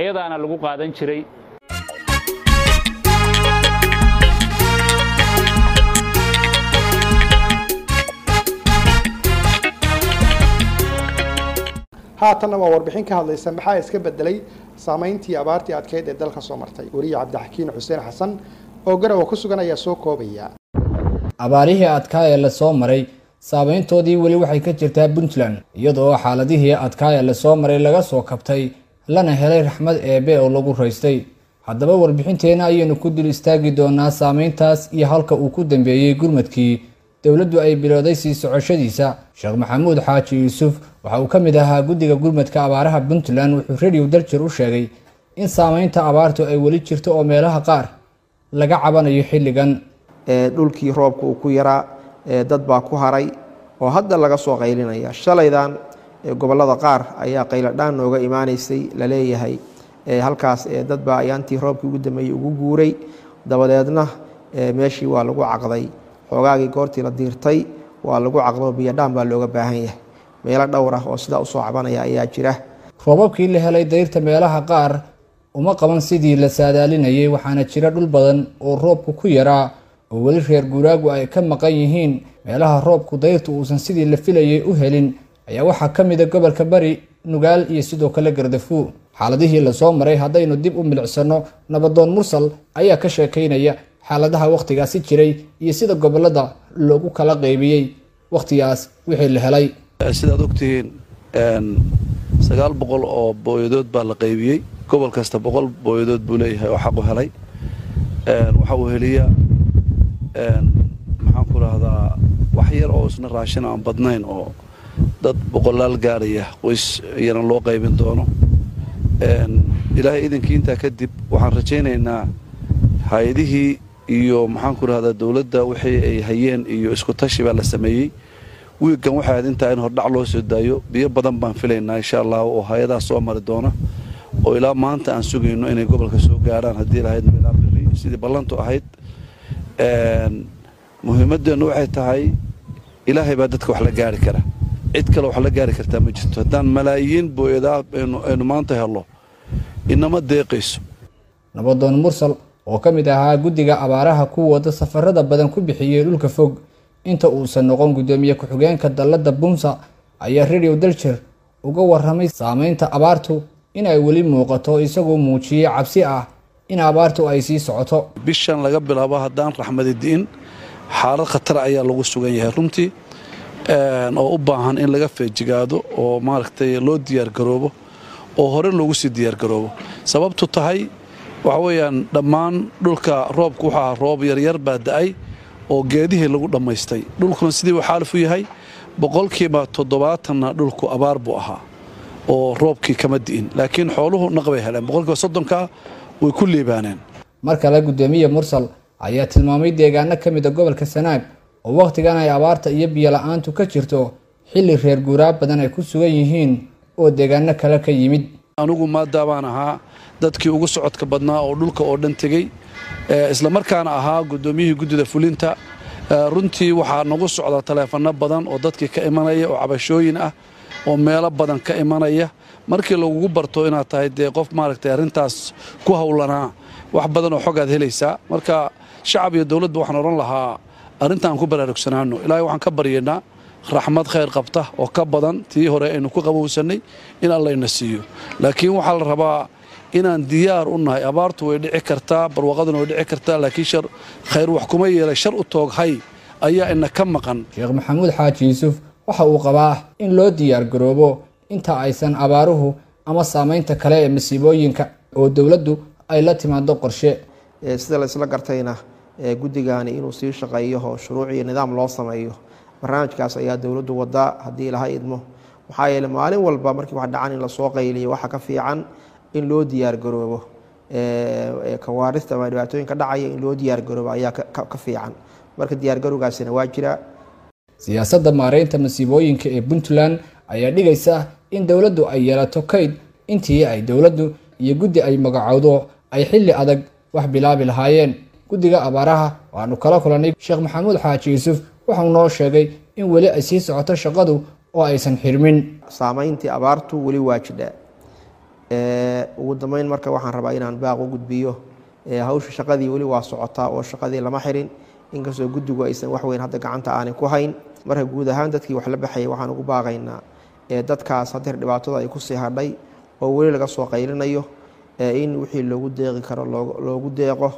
Iyadaana lagu qaadan jiray. Haatanna waa warbixin ka hadlaysa maxaa iska bedelay saamayntii abaartii adkeyd ee dalka soo martay. Weriye cabdixakiin xuseen xasan oo garawa ku sugan ayaa soo koobaya. Abaarihii adkaa ee la soo maray saameyntoodii weli waxay ka jirtaa puntland iyadoo xaaladihii adkaa ee la soo maray laga soo kabtay lana helay raxmad eebe oo lagu raystay. Haddaba warbixinteenna ayaynu ku dul istaagi doonaa saameyntaas iyo halka uu ku dambeeyey gurmadkii. Dowladdu ay bilowday sii socoshadiisa. Sheekh maxamuud xaaji yuusuf waxa uu ka mid ahaa guddiga gurmadka abaaraha puntland wuxuu rediw daljir u sheegay in saameynta abaartu ay weli jirto oo meelaha qaar laga cabanayo xilligan. Dhulkii roobka uu ku yaraa dad baa ku haray oo hadda laga soo qaylinaya shalaydan gobollada qaar ayaa qayladhaan nooga imaanaysay la leeyahay halkaas dad baa ayaantii roobkii ugu dambeeyey ugu guuray. Dabadeedna meeshii waa lagu caqday. Xoogaagii goortii la diirtay waa lagu caqbo biyodhaan baa looga baahan yahay. Meelo dhowr ah oo sidaa u soo cabanaya ayaa jira. Roobabkii la helay dayrta meelaha qaar uma qaban sidii la saadaalinayay waxaana jira dhul badan oo roobku ku yaraa oo weli reer guuraagu ay ka maqan yihiin. Meelaha roobku dayrtu uusan sidii la filayay u helin ayaa waxaa ka mida gobolka bari nugaal iyo sidoo kale gardafuu xaaladihii la soo maray haddaynu dib u milicsano nabadoon mursal ayaa ka sheekaynaya xaaladaha wakhtigaasi jiray iyo sida gobollada loogu kala qaybiyey wakhtigaas wixii la helay. Sidaad ogtihiin sagaal boqol oo booyadood baa la qaybiyey gobol kasta boqol booyadood buu leeyahay oo xaq u helay. Waxa uu heliya maxaan ku rahdaa wax yar oo isna raashin aan badnayn oo dad boqolaal gaaraya qoys iyana loo qaybin doono. Ilaahay idinkii intaa kadib waxaan rajaynaynaa hay'adihii iyo maxaan ku rahdaa dowladda wixii ay hayeen iyo isku tashi baa la sameeyey. Wiiggan waxay intaa in hordhac loo soo daayo. Biyo badan baan filaynaa insha allah oo hay'adaha soo mari doona oo ilaa maanta aan sugayno inay gobolka soo gaarhaan haddii lahayd ilaa biri sidii ballantu ahayd muhiimaddeennu waxay tahay ilaahay baa dadka wax la gaari kara. Cid kale wax la gaari kartaa ma jirto. Haddaan malaayiin booyadaa aynu maanta hello inama deeqayso. Nabadoon mursal oo ka mid ahaa guddiga abaaraha ku wada safarada badan ku bixiyey dhulka fog inta uusan noqon guddoomiye ku-xigeenka dalladda bumsa ayaa radio daljer uga warramay saameynta abaartu inay weli muuqato isagoo muujiyey cabsi ah in abaartu ay sii socoto. Bishan laga bilaabo haddaan raxmadi di'in xaalad khatar ayaa lagu sugan yahay. Runtii oo u baahan in laga feejigaado oo maaragtay loo diyaargaroobo oo hore loogu sii diyaargaroobo sababtu tahay waxa weeyaan dhammaan dhulka roobku ahaa roob yaryar baa da'ay oo geedihii lagu dhammaystay. Dhulkuna sidii uu xaalif u yahay boqolkiiba toddobaatanna dhulku abaar buu ahaa oo roobkii kama di'in laakiin xooluhu naqbay heleen. Boqolkiiba soddonka way ku liibaaneen. Mar kale guddoomiye mursal ayaa tilmaamay deegaano ka mid a gobolka sanaag oo wakhtigan ay abaarta iyo biyo-la-aantu ka jirto xilli reer guuraa badan ay ku sugan yihiin oo deegaano kale ka yimid. Anigu maadaabaan ahaa dadkii ugu socodka badnaa oo dhulka oo dhan tegey. Islamarkaana ahaa guddoomiyihii guddida fulinta. Runtii waxaa nagu socda taleefanno badan oo dadkii ka imanaya oo cabashooyin ah oo meelo badan ka imanaya. Markii lagugu barto inaad tahay dee qof maaragtay arrintaas ku howlanaa wax badan oo xogaad helaysaa. Marka shacab iyo dowladba waxaan odhan lahaa arrintaan ku baraarugsanaano ilaahay waxaan ka baryaynaa raxmad khayr qabta oo ka badan tii hore aynu ku qabowsannay in allayna siiyo. Laakiin waxaa la rabaa inaan diyaar u nahay. Abaartu way dhici kartaa barwaaqaduna way dhici kartaa laakiin shar khayr wax kuma yeelay. Shar u tooghay ayaa ina ka maqan. Sheekh maxamuud xaaji yuusuf waxa uu qabaa in loo diyaargaroobo inta aysan abaaruhu ama saamaynta kale ee masiibooyinka oo dowladdu ay la timaado qorshe. Sida laysla gartayna guddigani inuu sii shaqeeyo oo shuruuc iyo nidaam loo sameeyo. Barnaamijkaas ayaa dowladdu wadaa haddii laha idmo. Maxaa yeele maalin walba markii wax dhacan in la soo qayliyo waxa ka fiican in loo diyaargaroobo kawaarista ama dhibaatooyinka dhacaya in loo diyaargaroobo ayaa ka fiican. Marka diyaargarowgaasina waa jira siyaasadda maareynta masiibooyinka ee puntland ayaa dhigaysa in dowladdu ay yeelato kayd intii ay dowladdu iyo guddi ay magacowdo ay xilli adag wax bilaabi lahaayeen. Guddiga abaaraha waanu kala kulannay sheekh maxamuud xaaji yuusuf waxau noo sheegay in weli ay sii socoto shaqadu oo aysan xirmin. Saamayntii abaartu weli waa jidha. Ugu dambeyn marka waxaan rabaa inaan baaq u gudbiyo hawsha shaqadii weli waa socotaa oo shaqadii lama xirin. Inkastoo guddigu aysan waxweyn hadda gacanta aanay ku hayn marka guud ahaan dadkii wax la baxayay waxaan ugu baaqaynaa dadkaas hadeer dhibaatada ay ku sii hadhay oo weli laga soo qaylinayo in wixii loogu deeqi karo loogu deeqo.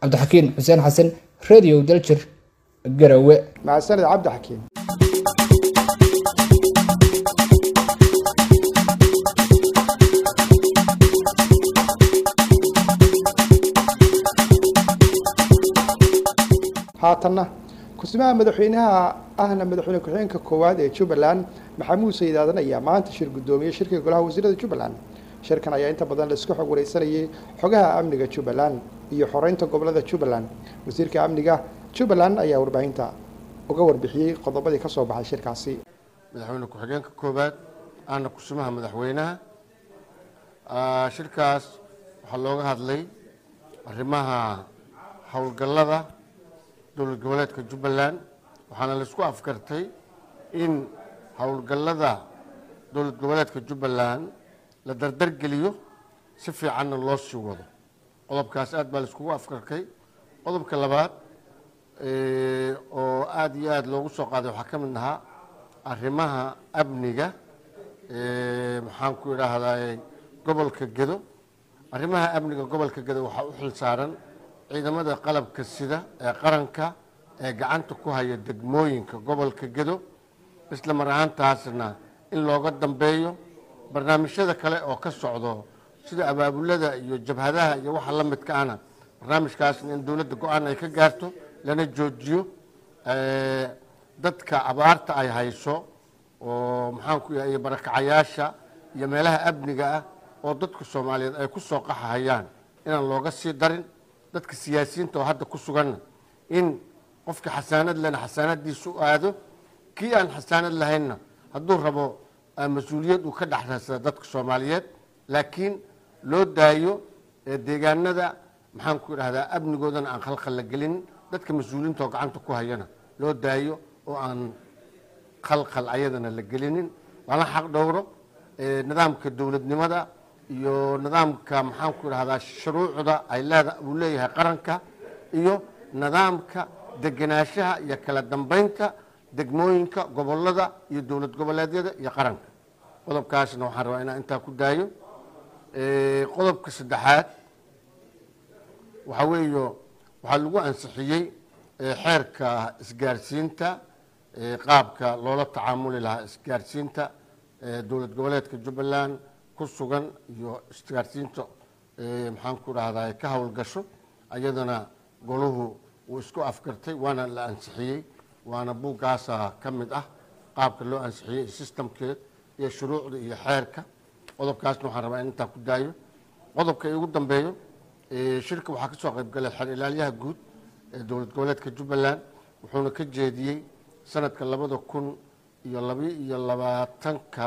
Cabdixakiin xuseen xasan radio daljir garawe mahadsaned cabdixakiin? Haatanna ku-simaha madaxweynaha ahna madaxweyne ku-xigeenka koowaad ee jubbaland maxamuud aadan ayaa maanta shir guddoomiye shirka golaha wasiirada jubbaland. Shirkan ayaa inta badan la isku xog wareysanayay xogaha amniga jubbaland iyo xoreynta gobollada jubbaland. Wasiirka amniga jubbaland ayaa warbaahinta uga warbixiyey qodobadii ka soo baxay shirkaasi. Madaxweyne ku-xigeenka koowaad ahna ku-simaha madaxweynaha. Shirkaas waxaa looga hadlay arrimaha howlgallada dowlad goboleedka jubbaland waxaana la isku afkartay in howlgallada dowlad goboleedka jubbaland la dardargeliyo si fiicanna loo sii wado. Qodobkaas aad baa laiskugu afkarkay qodobka labaad oo aada iyo aada loogu soo qaaday waxaa ka mid ahaa arrimaha amniga maxaan ku idhaahdaa gobolka gedo. Arrimaha amniga gobolka gedo waxaa u xil saaran ciidamada qalabka sida ee qaranka ee gacanta ku haya degmooyinka gobolka gedo isla mar ahaantaasna in looga dambeeyo barnaamijyada kale oo ka socdo sida abaabulada iyo jabhadaha iyo waxa la midka ana barnaamijkaasna in dowladda go'aan ay ka gaarto lana joojiyo dadka abaarta ay hayso oo maxaan ku yahay barakacayaasha iyo meelaha amniga ah oo dadka soomaaliyeed ay ku soo qaxahayaan. Inaan looga sii darin dadka siyaasiyiinta oo hadda ku suganna in qofka xasaanad lena xasaanadiisu aado kii aan xasaanad lahaynna hadduu rabo mas'uuliyad uu ka dhex raadsada dadka soomaaliyeed. Laakiin loo daayo deegaanada maxaan ku idhahdaa amnigoodana aan khalkhal la gelinin dadka mas'uuliyiinta oo gacanta ku hayana loo daayo oo aan khalkhal ayadana la gelinin. Lana xaq dhowro nidaamka dowladnimada iyo nidaamka maxaan ku idhahdaa shuruucda ay leeda uu leeyahay qaranka iyo nidaamka degenaanshaha iyo kala dambeynta degmooyinka gobollada iyo dowlad goboleedyada iyo qaranka. Qodobkaasna waxaan rabaa inaan intaa ku daayo. Qodobka saddexaad waxaa weeyo waxaa lagu ansixiyey xeerka isgaarsiinta qaabka loola tacaamuli lahaa isgaarsiinta dowlad goboleedka jubbaland ku sugan iyo isgaarsiinta maxaan ku dhahdaa ka howlgasho ayadana goluhu wuu isku afgartay waana la ansixiyey waana buuggaasa ka mid ah qaabka loo ansixiyey systemkeed iyo shuruucda iyo xeerka. Qodobkaasna waxaan rabaa in intaa ku daayo. Qodobka ugu dambeeyo shirka waxaa ka soo qayb galay xeer ilaalyaha guud ee dowlad goboleedka jubbaland wuxuuna ka jeediyey sanadka labada kun iyo labi iyo labaatanka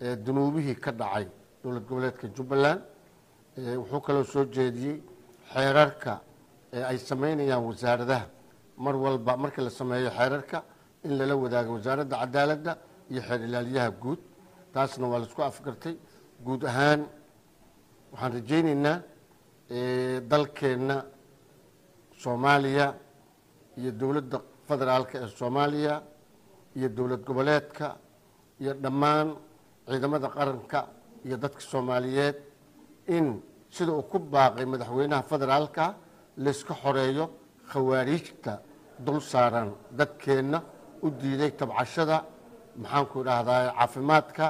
dunuubihii ka dhacay dowlad goboleedka jubbaland wuxuu kaloo soo jeediyey xeerarka ay sameynayaan wasaaradaha. Mar walba markii la sameeyo xeerarka in lala wadaago wasaaradda cadaaladda iyo xeer ilaalyaha guud. Taasna waa la isku afgartay. Guud ahaan waxaan rajayneynaa dalkeenna soomaaliya iyo dowladda federaalka ee soomaaliya iyo dowlad goboleedka iyo dhammaan ciidamada qaranka iyo dadka soomaaliyeed in sida uu ku baaqay madaxweynaha federaalka layska xoreeyo khawaariijta dul saaran dadkeenna u diiday tabcashada maxaan ku idhaahdaa caafimaadka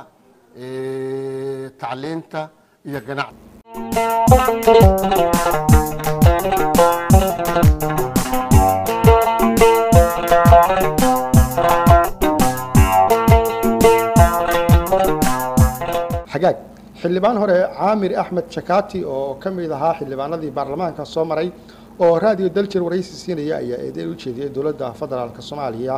tacliinta iyo ganacsi xagaag xildhibaan hore caamir axmed shakaati oo ka mid ahaa xildhibaanadii baarlamaanka soo maray oo raadiyo daljir waraysi siinaya ayaa eedeyn u jeediyey dowladda federaalk soomaaliya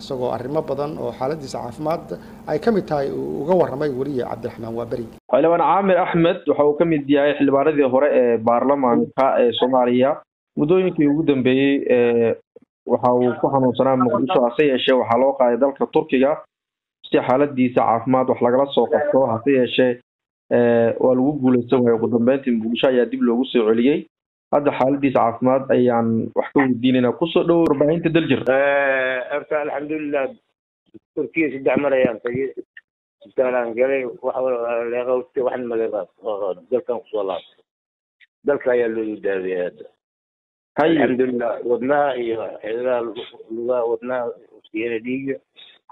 isagoo arrimo badan oo xaaladiisa caafimaad ay ka mid tahay uu uga warramay weriye cabdiraxmaan waaberi. Xildhibaan caamir axmed waxa uu ka mid yahay xildhibaanadii hore ee baarlamaanka ee soomaaliya. Muddooyinkii ugu dambeeyey waxa uu ku xanuunsanaa muqdisho hase yeeshee waxaa loo qaaday dalka turkiga si xaaladiisa caafimaad wax lagala soo qabto hase yeeshee waa lagu guuleysan waayay ugu dambeyntii muqdisho ayaa dib loogu soo celiyey. Hadda xaaladiisa caafimaad ayaan wax ka weydiinaynaa ku soo dhowo warbaahinta daljir. Horta alxamdulilah turkiya saddex mar ayaan tagay. Isbitaalaan galay waxleeqawta waxna maleeqaad dalkan ku soo laabtay. Dalka ayaa loo daaweeyay hadda. Alxamdulilah wadnaha iyo xeedaha lugaha wadnaha dhiiga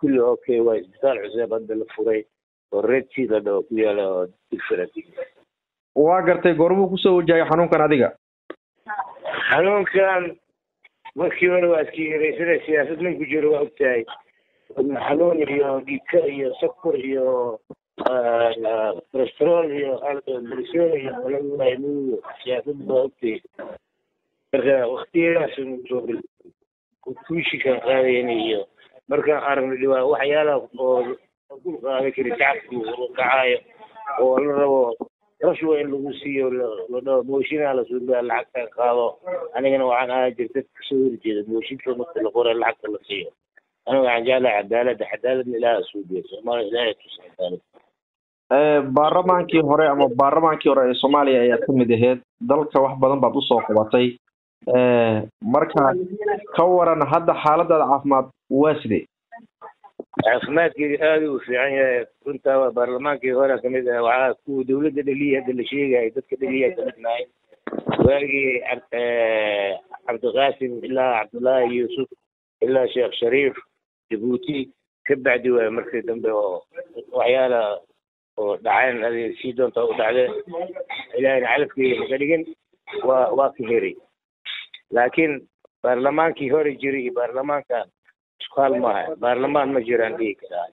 kulli okay waa isbitaal cusub hadda la furay oo red sea la dhaho ku yaalla oo waa gartay goormuu ku soo wajahay xanuunkan adiga? Xanuunkan markii hore waa iska yaraysana siyaasad ninku jiro waa ogtahay wadna xanuun iyo dhiigka iyo sokor iyo kolestarool iyo bulshada iyo qalaiyo siyaasad waa ogtahay marka waktiyadaas kuushikan qaadayna iyo markaan aragno waxyaalaha oo dul qaadan kari shacabku kacaayo oo la rabo rashwa in lagu siiyo la dhaho mooshinaa la suubiya lacagta qaado. Anigana waxaan ahaa jirta ka soo horjeeda mooshinka marka la qora lacagta la siiyo. Aniga waxaan jeclahay cadaaladda cadaaladna ilaaha suubiya soomaaliya ilaahay tusa cadaalad. Baarlamaankii hore ama baarlamaankii hore ee soomaaliya ayaa ka mid aheyd dalka wax badan baad u soo qabatay marka ka waran hadda xaaladaada caafimaad waa sidee? Caafimaadkeeda aada u fiican yahay. Runtaa waa baarlamaankii hore ka mid ah. Waxaa kuwa dawladda dhaliya hadda la sheegaya dadka dhaliya ka mid nahay waagii cabdiqaasim ilaa cabdullaahi yuusuf ilaa sheekh shariif jabuuti. Ka bacdi waayo markii dambe oo waxyaala oo dhaceen sii doonta u dhacdeen ilaahayna calafkeeda maka dhigin. Waa waa ka heray laakiin baarlamaankii hore jiray iyo baarlamaankan isku hal maaha baarlamaan ma jiraan dhihi karaa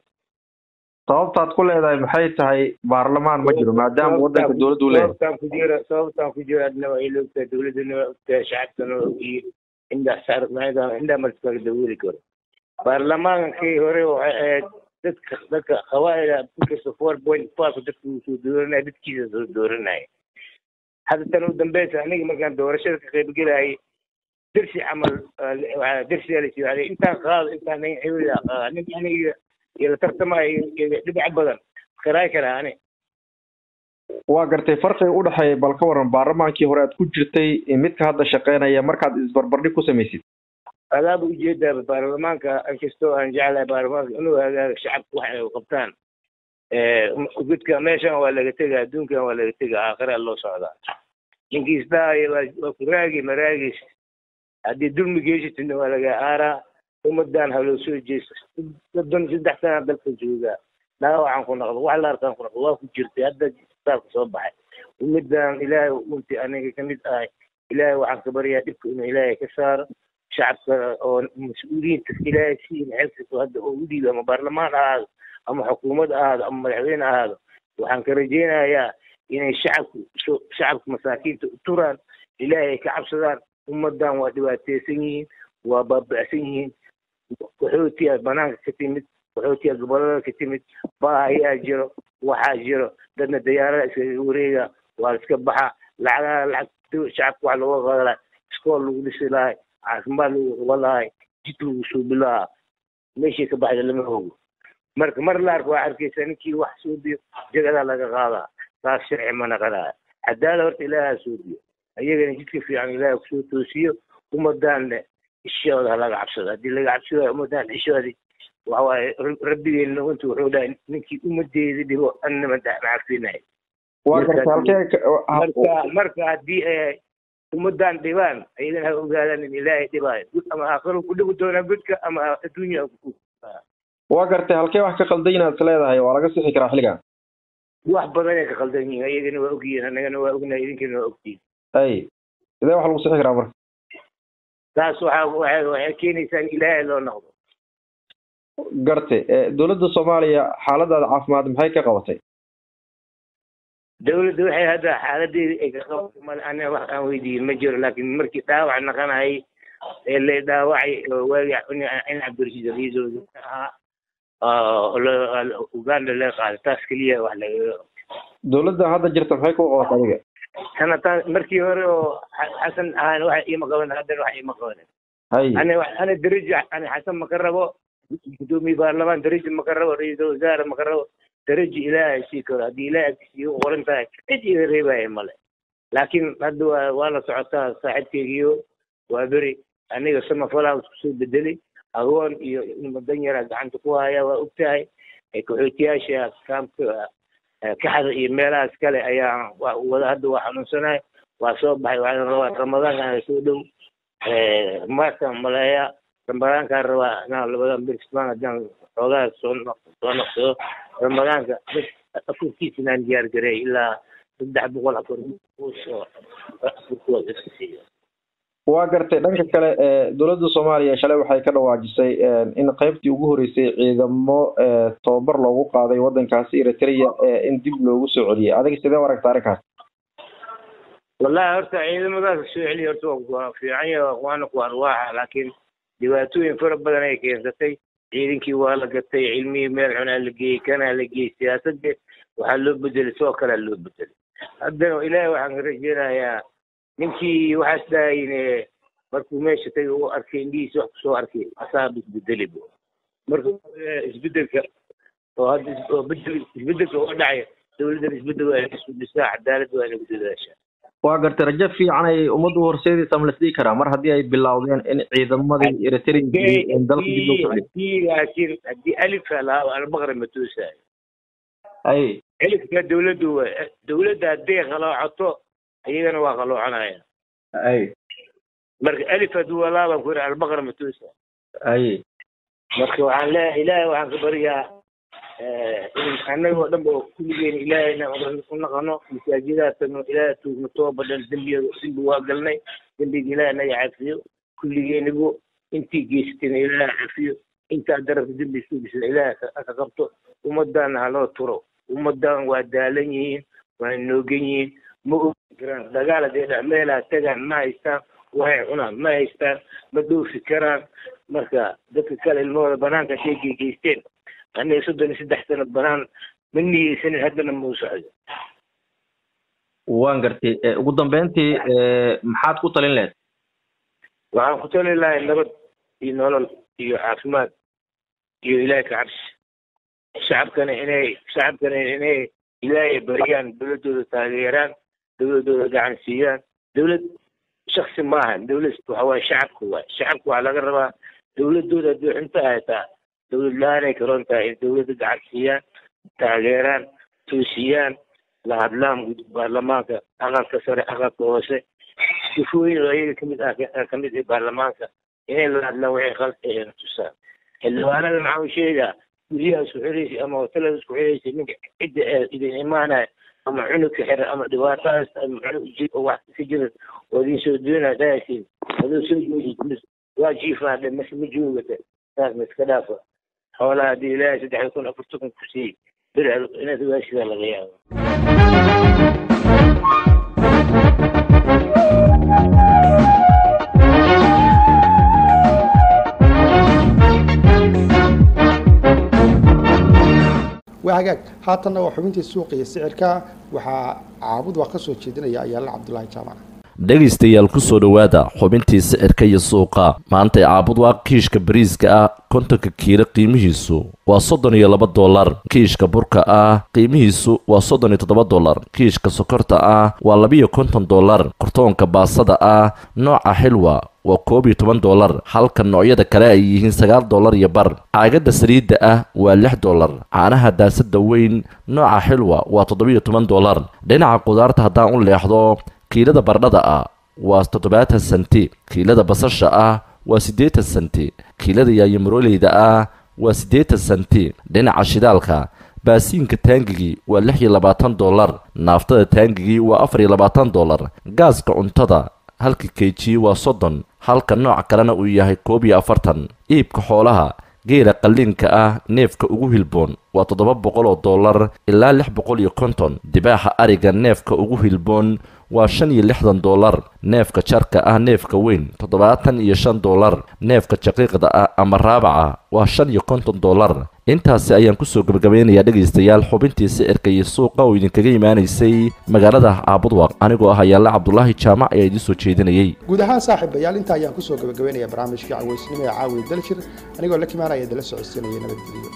sababtaad ku leedahay maxay tahay baarlamaan ma jiro maadaama wadanka dowladdu leeyahay sababtaan ku jira sababtaan ku jira adna waa ila ogtahay dowladdana waa ogtahay shacabkana waa indaa markaga dawooli karo baarlamaankii hore waxay ahayd dadka dadka qawaa'ida inkasta four point five dadka uu soo dooranaya dadkiisa soo dooranaya hadda tan u dambeysa aniga markaan doorashada ka qaybgelayay dersi camal dersigaa la siiyay intaan qaado intaan nin xewliga qaada nin aniga iyo la tartamaayo iyo dhibac badan qiraay karaa ani waa gartay farqiga u dhexeeya bal ka waran baarlamaankii hore aad ku jirtay midka hadda shaqeynaya markaad isbarbardhig ku samaysid. Adaaba ujeedaaba baarlamaanka inkastoo aan jeclahay baarlamaanka inuu hagaaga shacabka wax ay qabtaan gudka meeshan waa laga tega adduunkan waa laga tega aakhiraa loo socdaa. Inkiisdaayo waa ku raagi maraagis haddii dulmi geysatidna waa laga aaraa ummadan haloo soo jeesto. Soddon saddex sana dalka joogaa dhaawacaan ku noqdo wax la ku noqdo waa ku jirtay hadda kitaabka soo baxay. Ummadan ilaahay unti aniga ka mid ahay. Ilaahay waxaan ka baryaa dhibka inuu ilaahay ka saaro. Shacabka oo mas'uuliyiinta ilaahay siin xilkiisu hadda oo u dhiibo ama baarlamaan ahaado ama xukuumad ahaado ama madaxweyne ahaado waxaan ka rajaynayaa inay shacabku shacabka masaakiinta u turaan ilaahay ay ka cabsadaan ummadan waa dhibaateysan yihiin waa baaba'san yihiin qaxootiyaa banaanka ka timid qaxootiyaa gobollada ka timid baahayaa jiro waxaa jiro. Dadna dayaarada iskaga wareega waa iska baxa. Lacagaha lacag shacabka wax looga qaada lahay iskool lagu dhisi lahay caafimaad lagu qaban lahay jid lagu suubi lahaa. Meeshii ka baxda lama ogo. Marka mar la waa arkaysaa ninkii wax suubiyo jagadaa laga qaadaa. Taas sharci ma naqanaya cadaala horta ilaahaa suubiyo ayagana jidka fiican ilaaha ku soo toosiyo umadaanne ishooda ha laga cabsado. Haddii laga cabsado ummadaan ishoodii waxawaaye rabbigeena intu wuxuu dhahay ninkii ummadeedi dhibo annama macagsinay marka marka haddii ummadan dhibaan ayagana ha ogaadaan in ilaahay dhibaayo. Ama aakhiro ku dhibi doonaa godka ama adduunya waa gartay halkee wax ka qaldan inaad is leedahay? Waa laga sixi karaa xilligan? Wax badan ay ka qaldan yihiin. Ayagana waa ogyihiin annagana waa ognahay idinkana waa ogtihiin ay sidee wax lagu sixi karaa marka. Taas waxaa waxay keenaysaa in ilaahay loo noqdo. Garte dowladda soomaaliya xaaladaada caafimaad maxay ka qabatay? Dawladda waxay hadda xaaladeedii ay ka qabatay mal aniga wax aan ma jiro laakiin markii dhaawac naqanayay ee la dhaawacay waagi in cabdirashiid riisul ahaa uganda laga qaaday taas keliya wax laga dowladda hadda jirta maxay ku qabatay adiga sanataan markii hore oo xasan ahaan wax iima qaban haddana wax iima qaban hay. Ani ani darajo ani xasan maka rabo gudoomiye baarlamaan darajo maka rabo ra'iisul wasaare maka rabo. Darajo ilaahay sii karo haddii ilaahay agtiisa igu qoran tahay cid iga reebaya male laakiin hadda waa waa la socotaa saaxiibkeygiyo waa beri aniga samafalaa isku soo bedelay agoon iyo ilmadan yara gacanta ku haya waa ogtahay. Qaxootiyaasha kaamka kaxda iyo meelahaas kale ayaa wada hadda waa xanuunsanahay waa soo baxay waxaan rabaa ramadaankan soo dhow. Markaan maleeya ramadaankaan rabaa inaan labadan birsmaan haddaan xoogaa soo soo ramadaanka afurkiisa inaan diyaar ilaa saddex boqol afar soo afurkooda siiyo waa gartay dhanka kale dowladda soomaaliya shalay waxay ka dhawaajisay in qaybtii ugu horeysay ciidamo tababar loogu qaaday wadankaasi eritrea in dib loogu soo celiyay. Adiga sidee aragta arrinkaas? Wallahi horta ciidamadaas soo celiya horta waa fiican yahay waana ku arwaaxa laakiin dhibaatooyin fara badan ay keensatay. Ciidankii waa la gatay cilmihii meel xunaa la geeyey kanaa la geeyey siyaasadda waxaa loo bedelay soo kalea loo bedelay haddana ilaahay waxaan rajeynayaa ninkii waxaas daayine markuu meesha tagay uu arkay indhihiisa wax ku soo arkay asaaba isbedeli bu marka isbeddelka oo hadda isbeddelka oo dhacaya dowladdan isbeddel waa isku dhisaa cadaalad waa inay ku dadaashaa waa gartay rajo fiican ay ummaddu horseedaysa ma lasdhihi karaa? Mar haddii ay bilowdeen in ciidamadii eritrea in dalka dib loo socday. haddii laakiin haddii alifka lahaa albaqra ma toosaayo. Ay. Alifka dowladdu waa dowladda hadday qaloocato iyagana waa qaloocanaya ay. Marka alif hadduu walaabaan ku yidhi albaqra ma toosaa ay. Marka waxaan leeyahay ilaahay waxaan ka baryaa in annaga oo dhan ba kulligeen ilaahayna u naqano masaajidaha tagno ilaahay tuugno tooba dhan dembi waa galnay dembiga ilaahay naga cafiyo kulligeenigu intii geysatayna ilaahay cafiyo intaa darafta dembi isku dhisna ilaahay ka qabto ummadana haloo turo ummadan waa daalan yihiin waa noogan yihiin ma ogi karaan dagaal hadday dhex meelaha tagaan ma haystaan waxay cunaan ma haystaan ma dhoofi karaan. Marka dadka kale ilmahooda banaanka shay geysteen. Aniga soddon iyo saddex sano banaan ma niyeysanin haddana ma u socdo. Waan gartay. Ugu dambeyntii maxaad ku talin lehed waxaan ku talin lahay nabad iyo nolol iyo caafimaad iyo ilaahay ka cabsi shacabkana inay shacabkana inay ilaahay bariyaan dowladdooda taageeraan dowladdooda gacan siiyaan dowlad shaksi maaha dowlad waxa waaye shacabka waay shacabka waxaa laga rabaa dowladdooda haddii xunta haytaa dowlad la'aanay karoon tahay in dowladda gacan siiyaan taageeraan toosiyaan la hadlaan baarlamaanka aqalka sare aqalka hoose sifooyin oo iyaga ka mid ah ka mid ah baarlamaanka inay la hadlaan waxay qalad aheen tusaan xildhibaanada maxaa u sheegaa guryaha isku imaanaya ama cunugka xiran ama dhibaatadaas ama cunug jir oo wax ka jiran oo idin soo doonaya dhahaysiin adoo soo joogid waa jiifaadhe mase ma joogata saas ma dhaafa. Xoolaha haddii ilaahay saddex kun afartan kun ku siiyey bir inaad ogaashidaa laga yaabo waa hagaag haatanna waa xubintii suuqa iyo sicirka waxaa caabud waa ka soo jeedinaya ayaala cabdulaahi jaamac. Dhegaystayaal ku soo dhowaada xubintii sicirka iyo suuqa. Maanta caabud waa kiishka bariiska ah kontonka kiilo qiimihiisu waa soddon iyo laba dollar. Kiishka burka ah qiimihiisu waa soddon iyo toddoba dollar. Kiishka sokorta ah waa labiyo konton dollar kortoonka baasada ah nooca xilwa waa koob iyo toban dollar halka noocyada kale ay yihiin sagaal dollar iyo bar. Caagadda saliidda ah waa lix dollar caanaha daasada weyn nooca xilwa waa toddobiyo toban dollar. Dhinaca qudaarta haddaan u leexdo kiilada bardhada ah waa toddobaatan senti kiilada basasha ah waa siddeetan senti kiilada yaayamuroleyda ah waa siddeetan senti dhinaca shidaalka baasiinka taangigii waa lix iyo labaatan dollar naaftada taangigii waa afar iyo labaatan dollar gaaska cuntada halka keji waa soddon halka nooc kalena uu yahay koob iyo afartan. Iibka xoolaha geela qalliinka ah neefka ugu hilboon waa toddoba boqol oo dollar ilaa lix boqol iyo konton. Dibaaxa ariga neefka ugu hilboon waa shan iyo lixdan dollar neefka jarka ah neefka weyn toddobaatan iyo shan dollar neefka jaqiiqda ah ama raabaca. Waa shan iyo konton dollar. Intaasi ayaan ku soo gabagabeynayaa dhegaystayaal. Xubintii sicirka iyo suuqa oo idinkaga imaanaysay. Magaalada caabudwaq anigoo ah ayaalla cabdulaahi jaamac ayaa idiin soo jeedinayay. Guud ahaan saaxiibayaal intaa ayaan ku soo gabagabeynaya barnaamijkii caweysnimo ee caawiya daljir anigoo la kimaanaya dala socodsiinaya nabadgelyo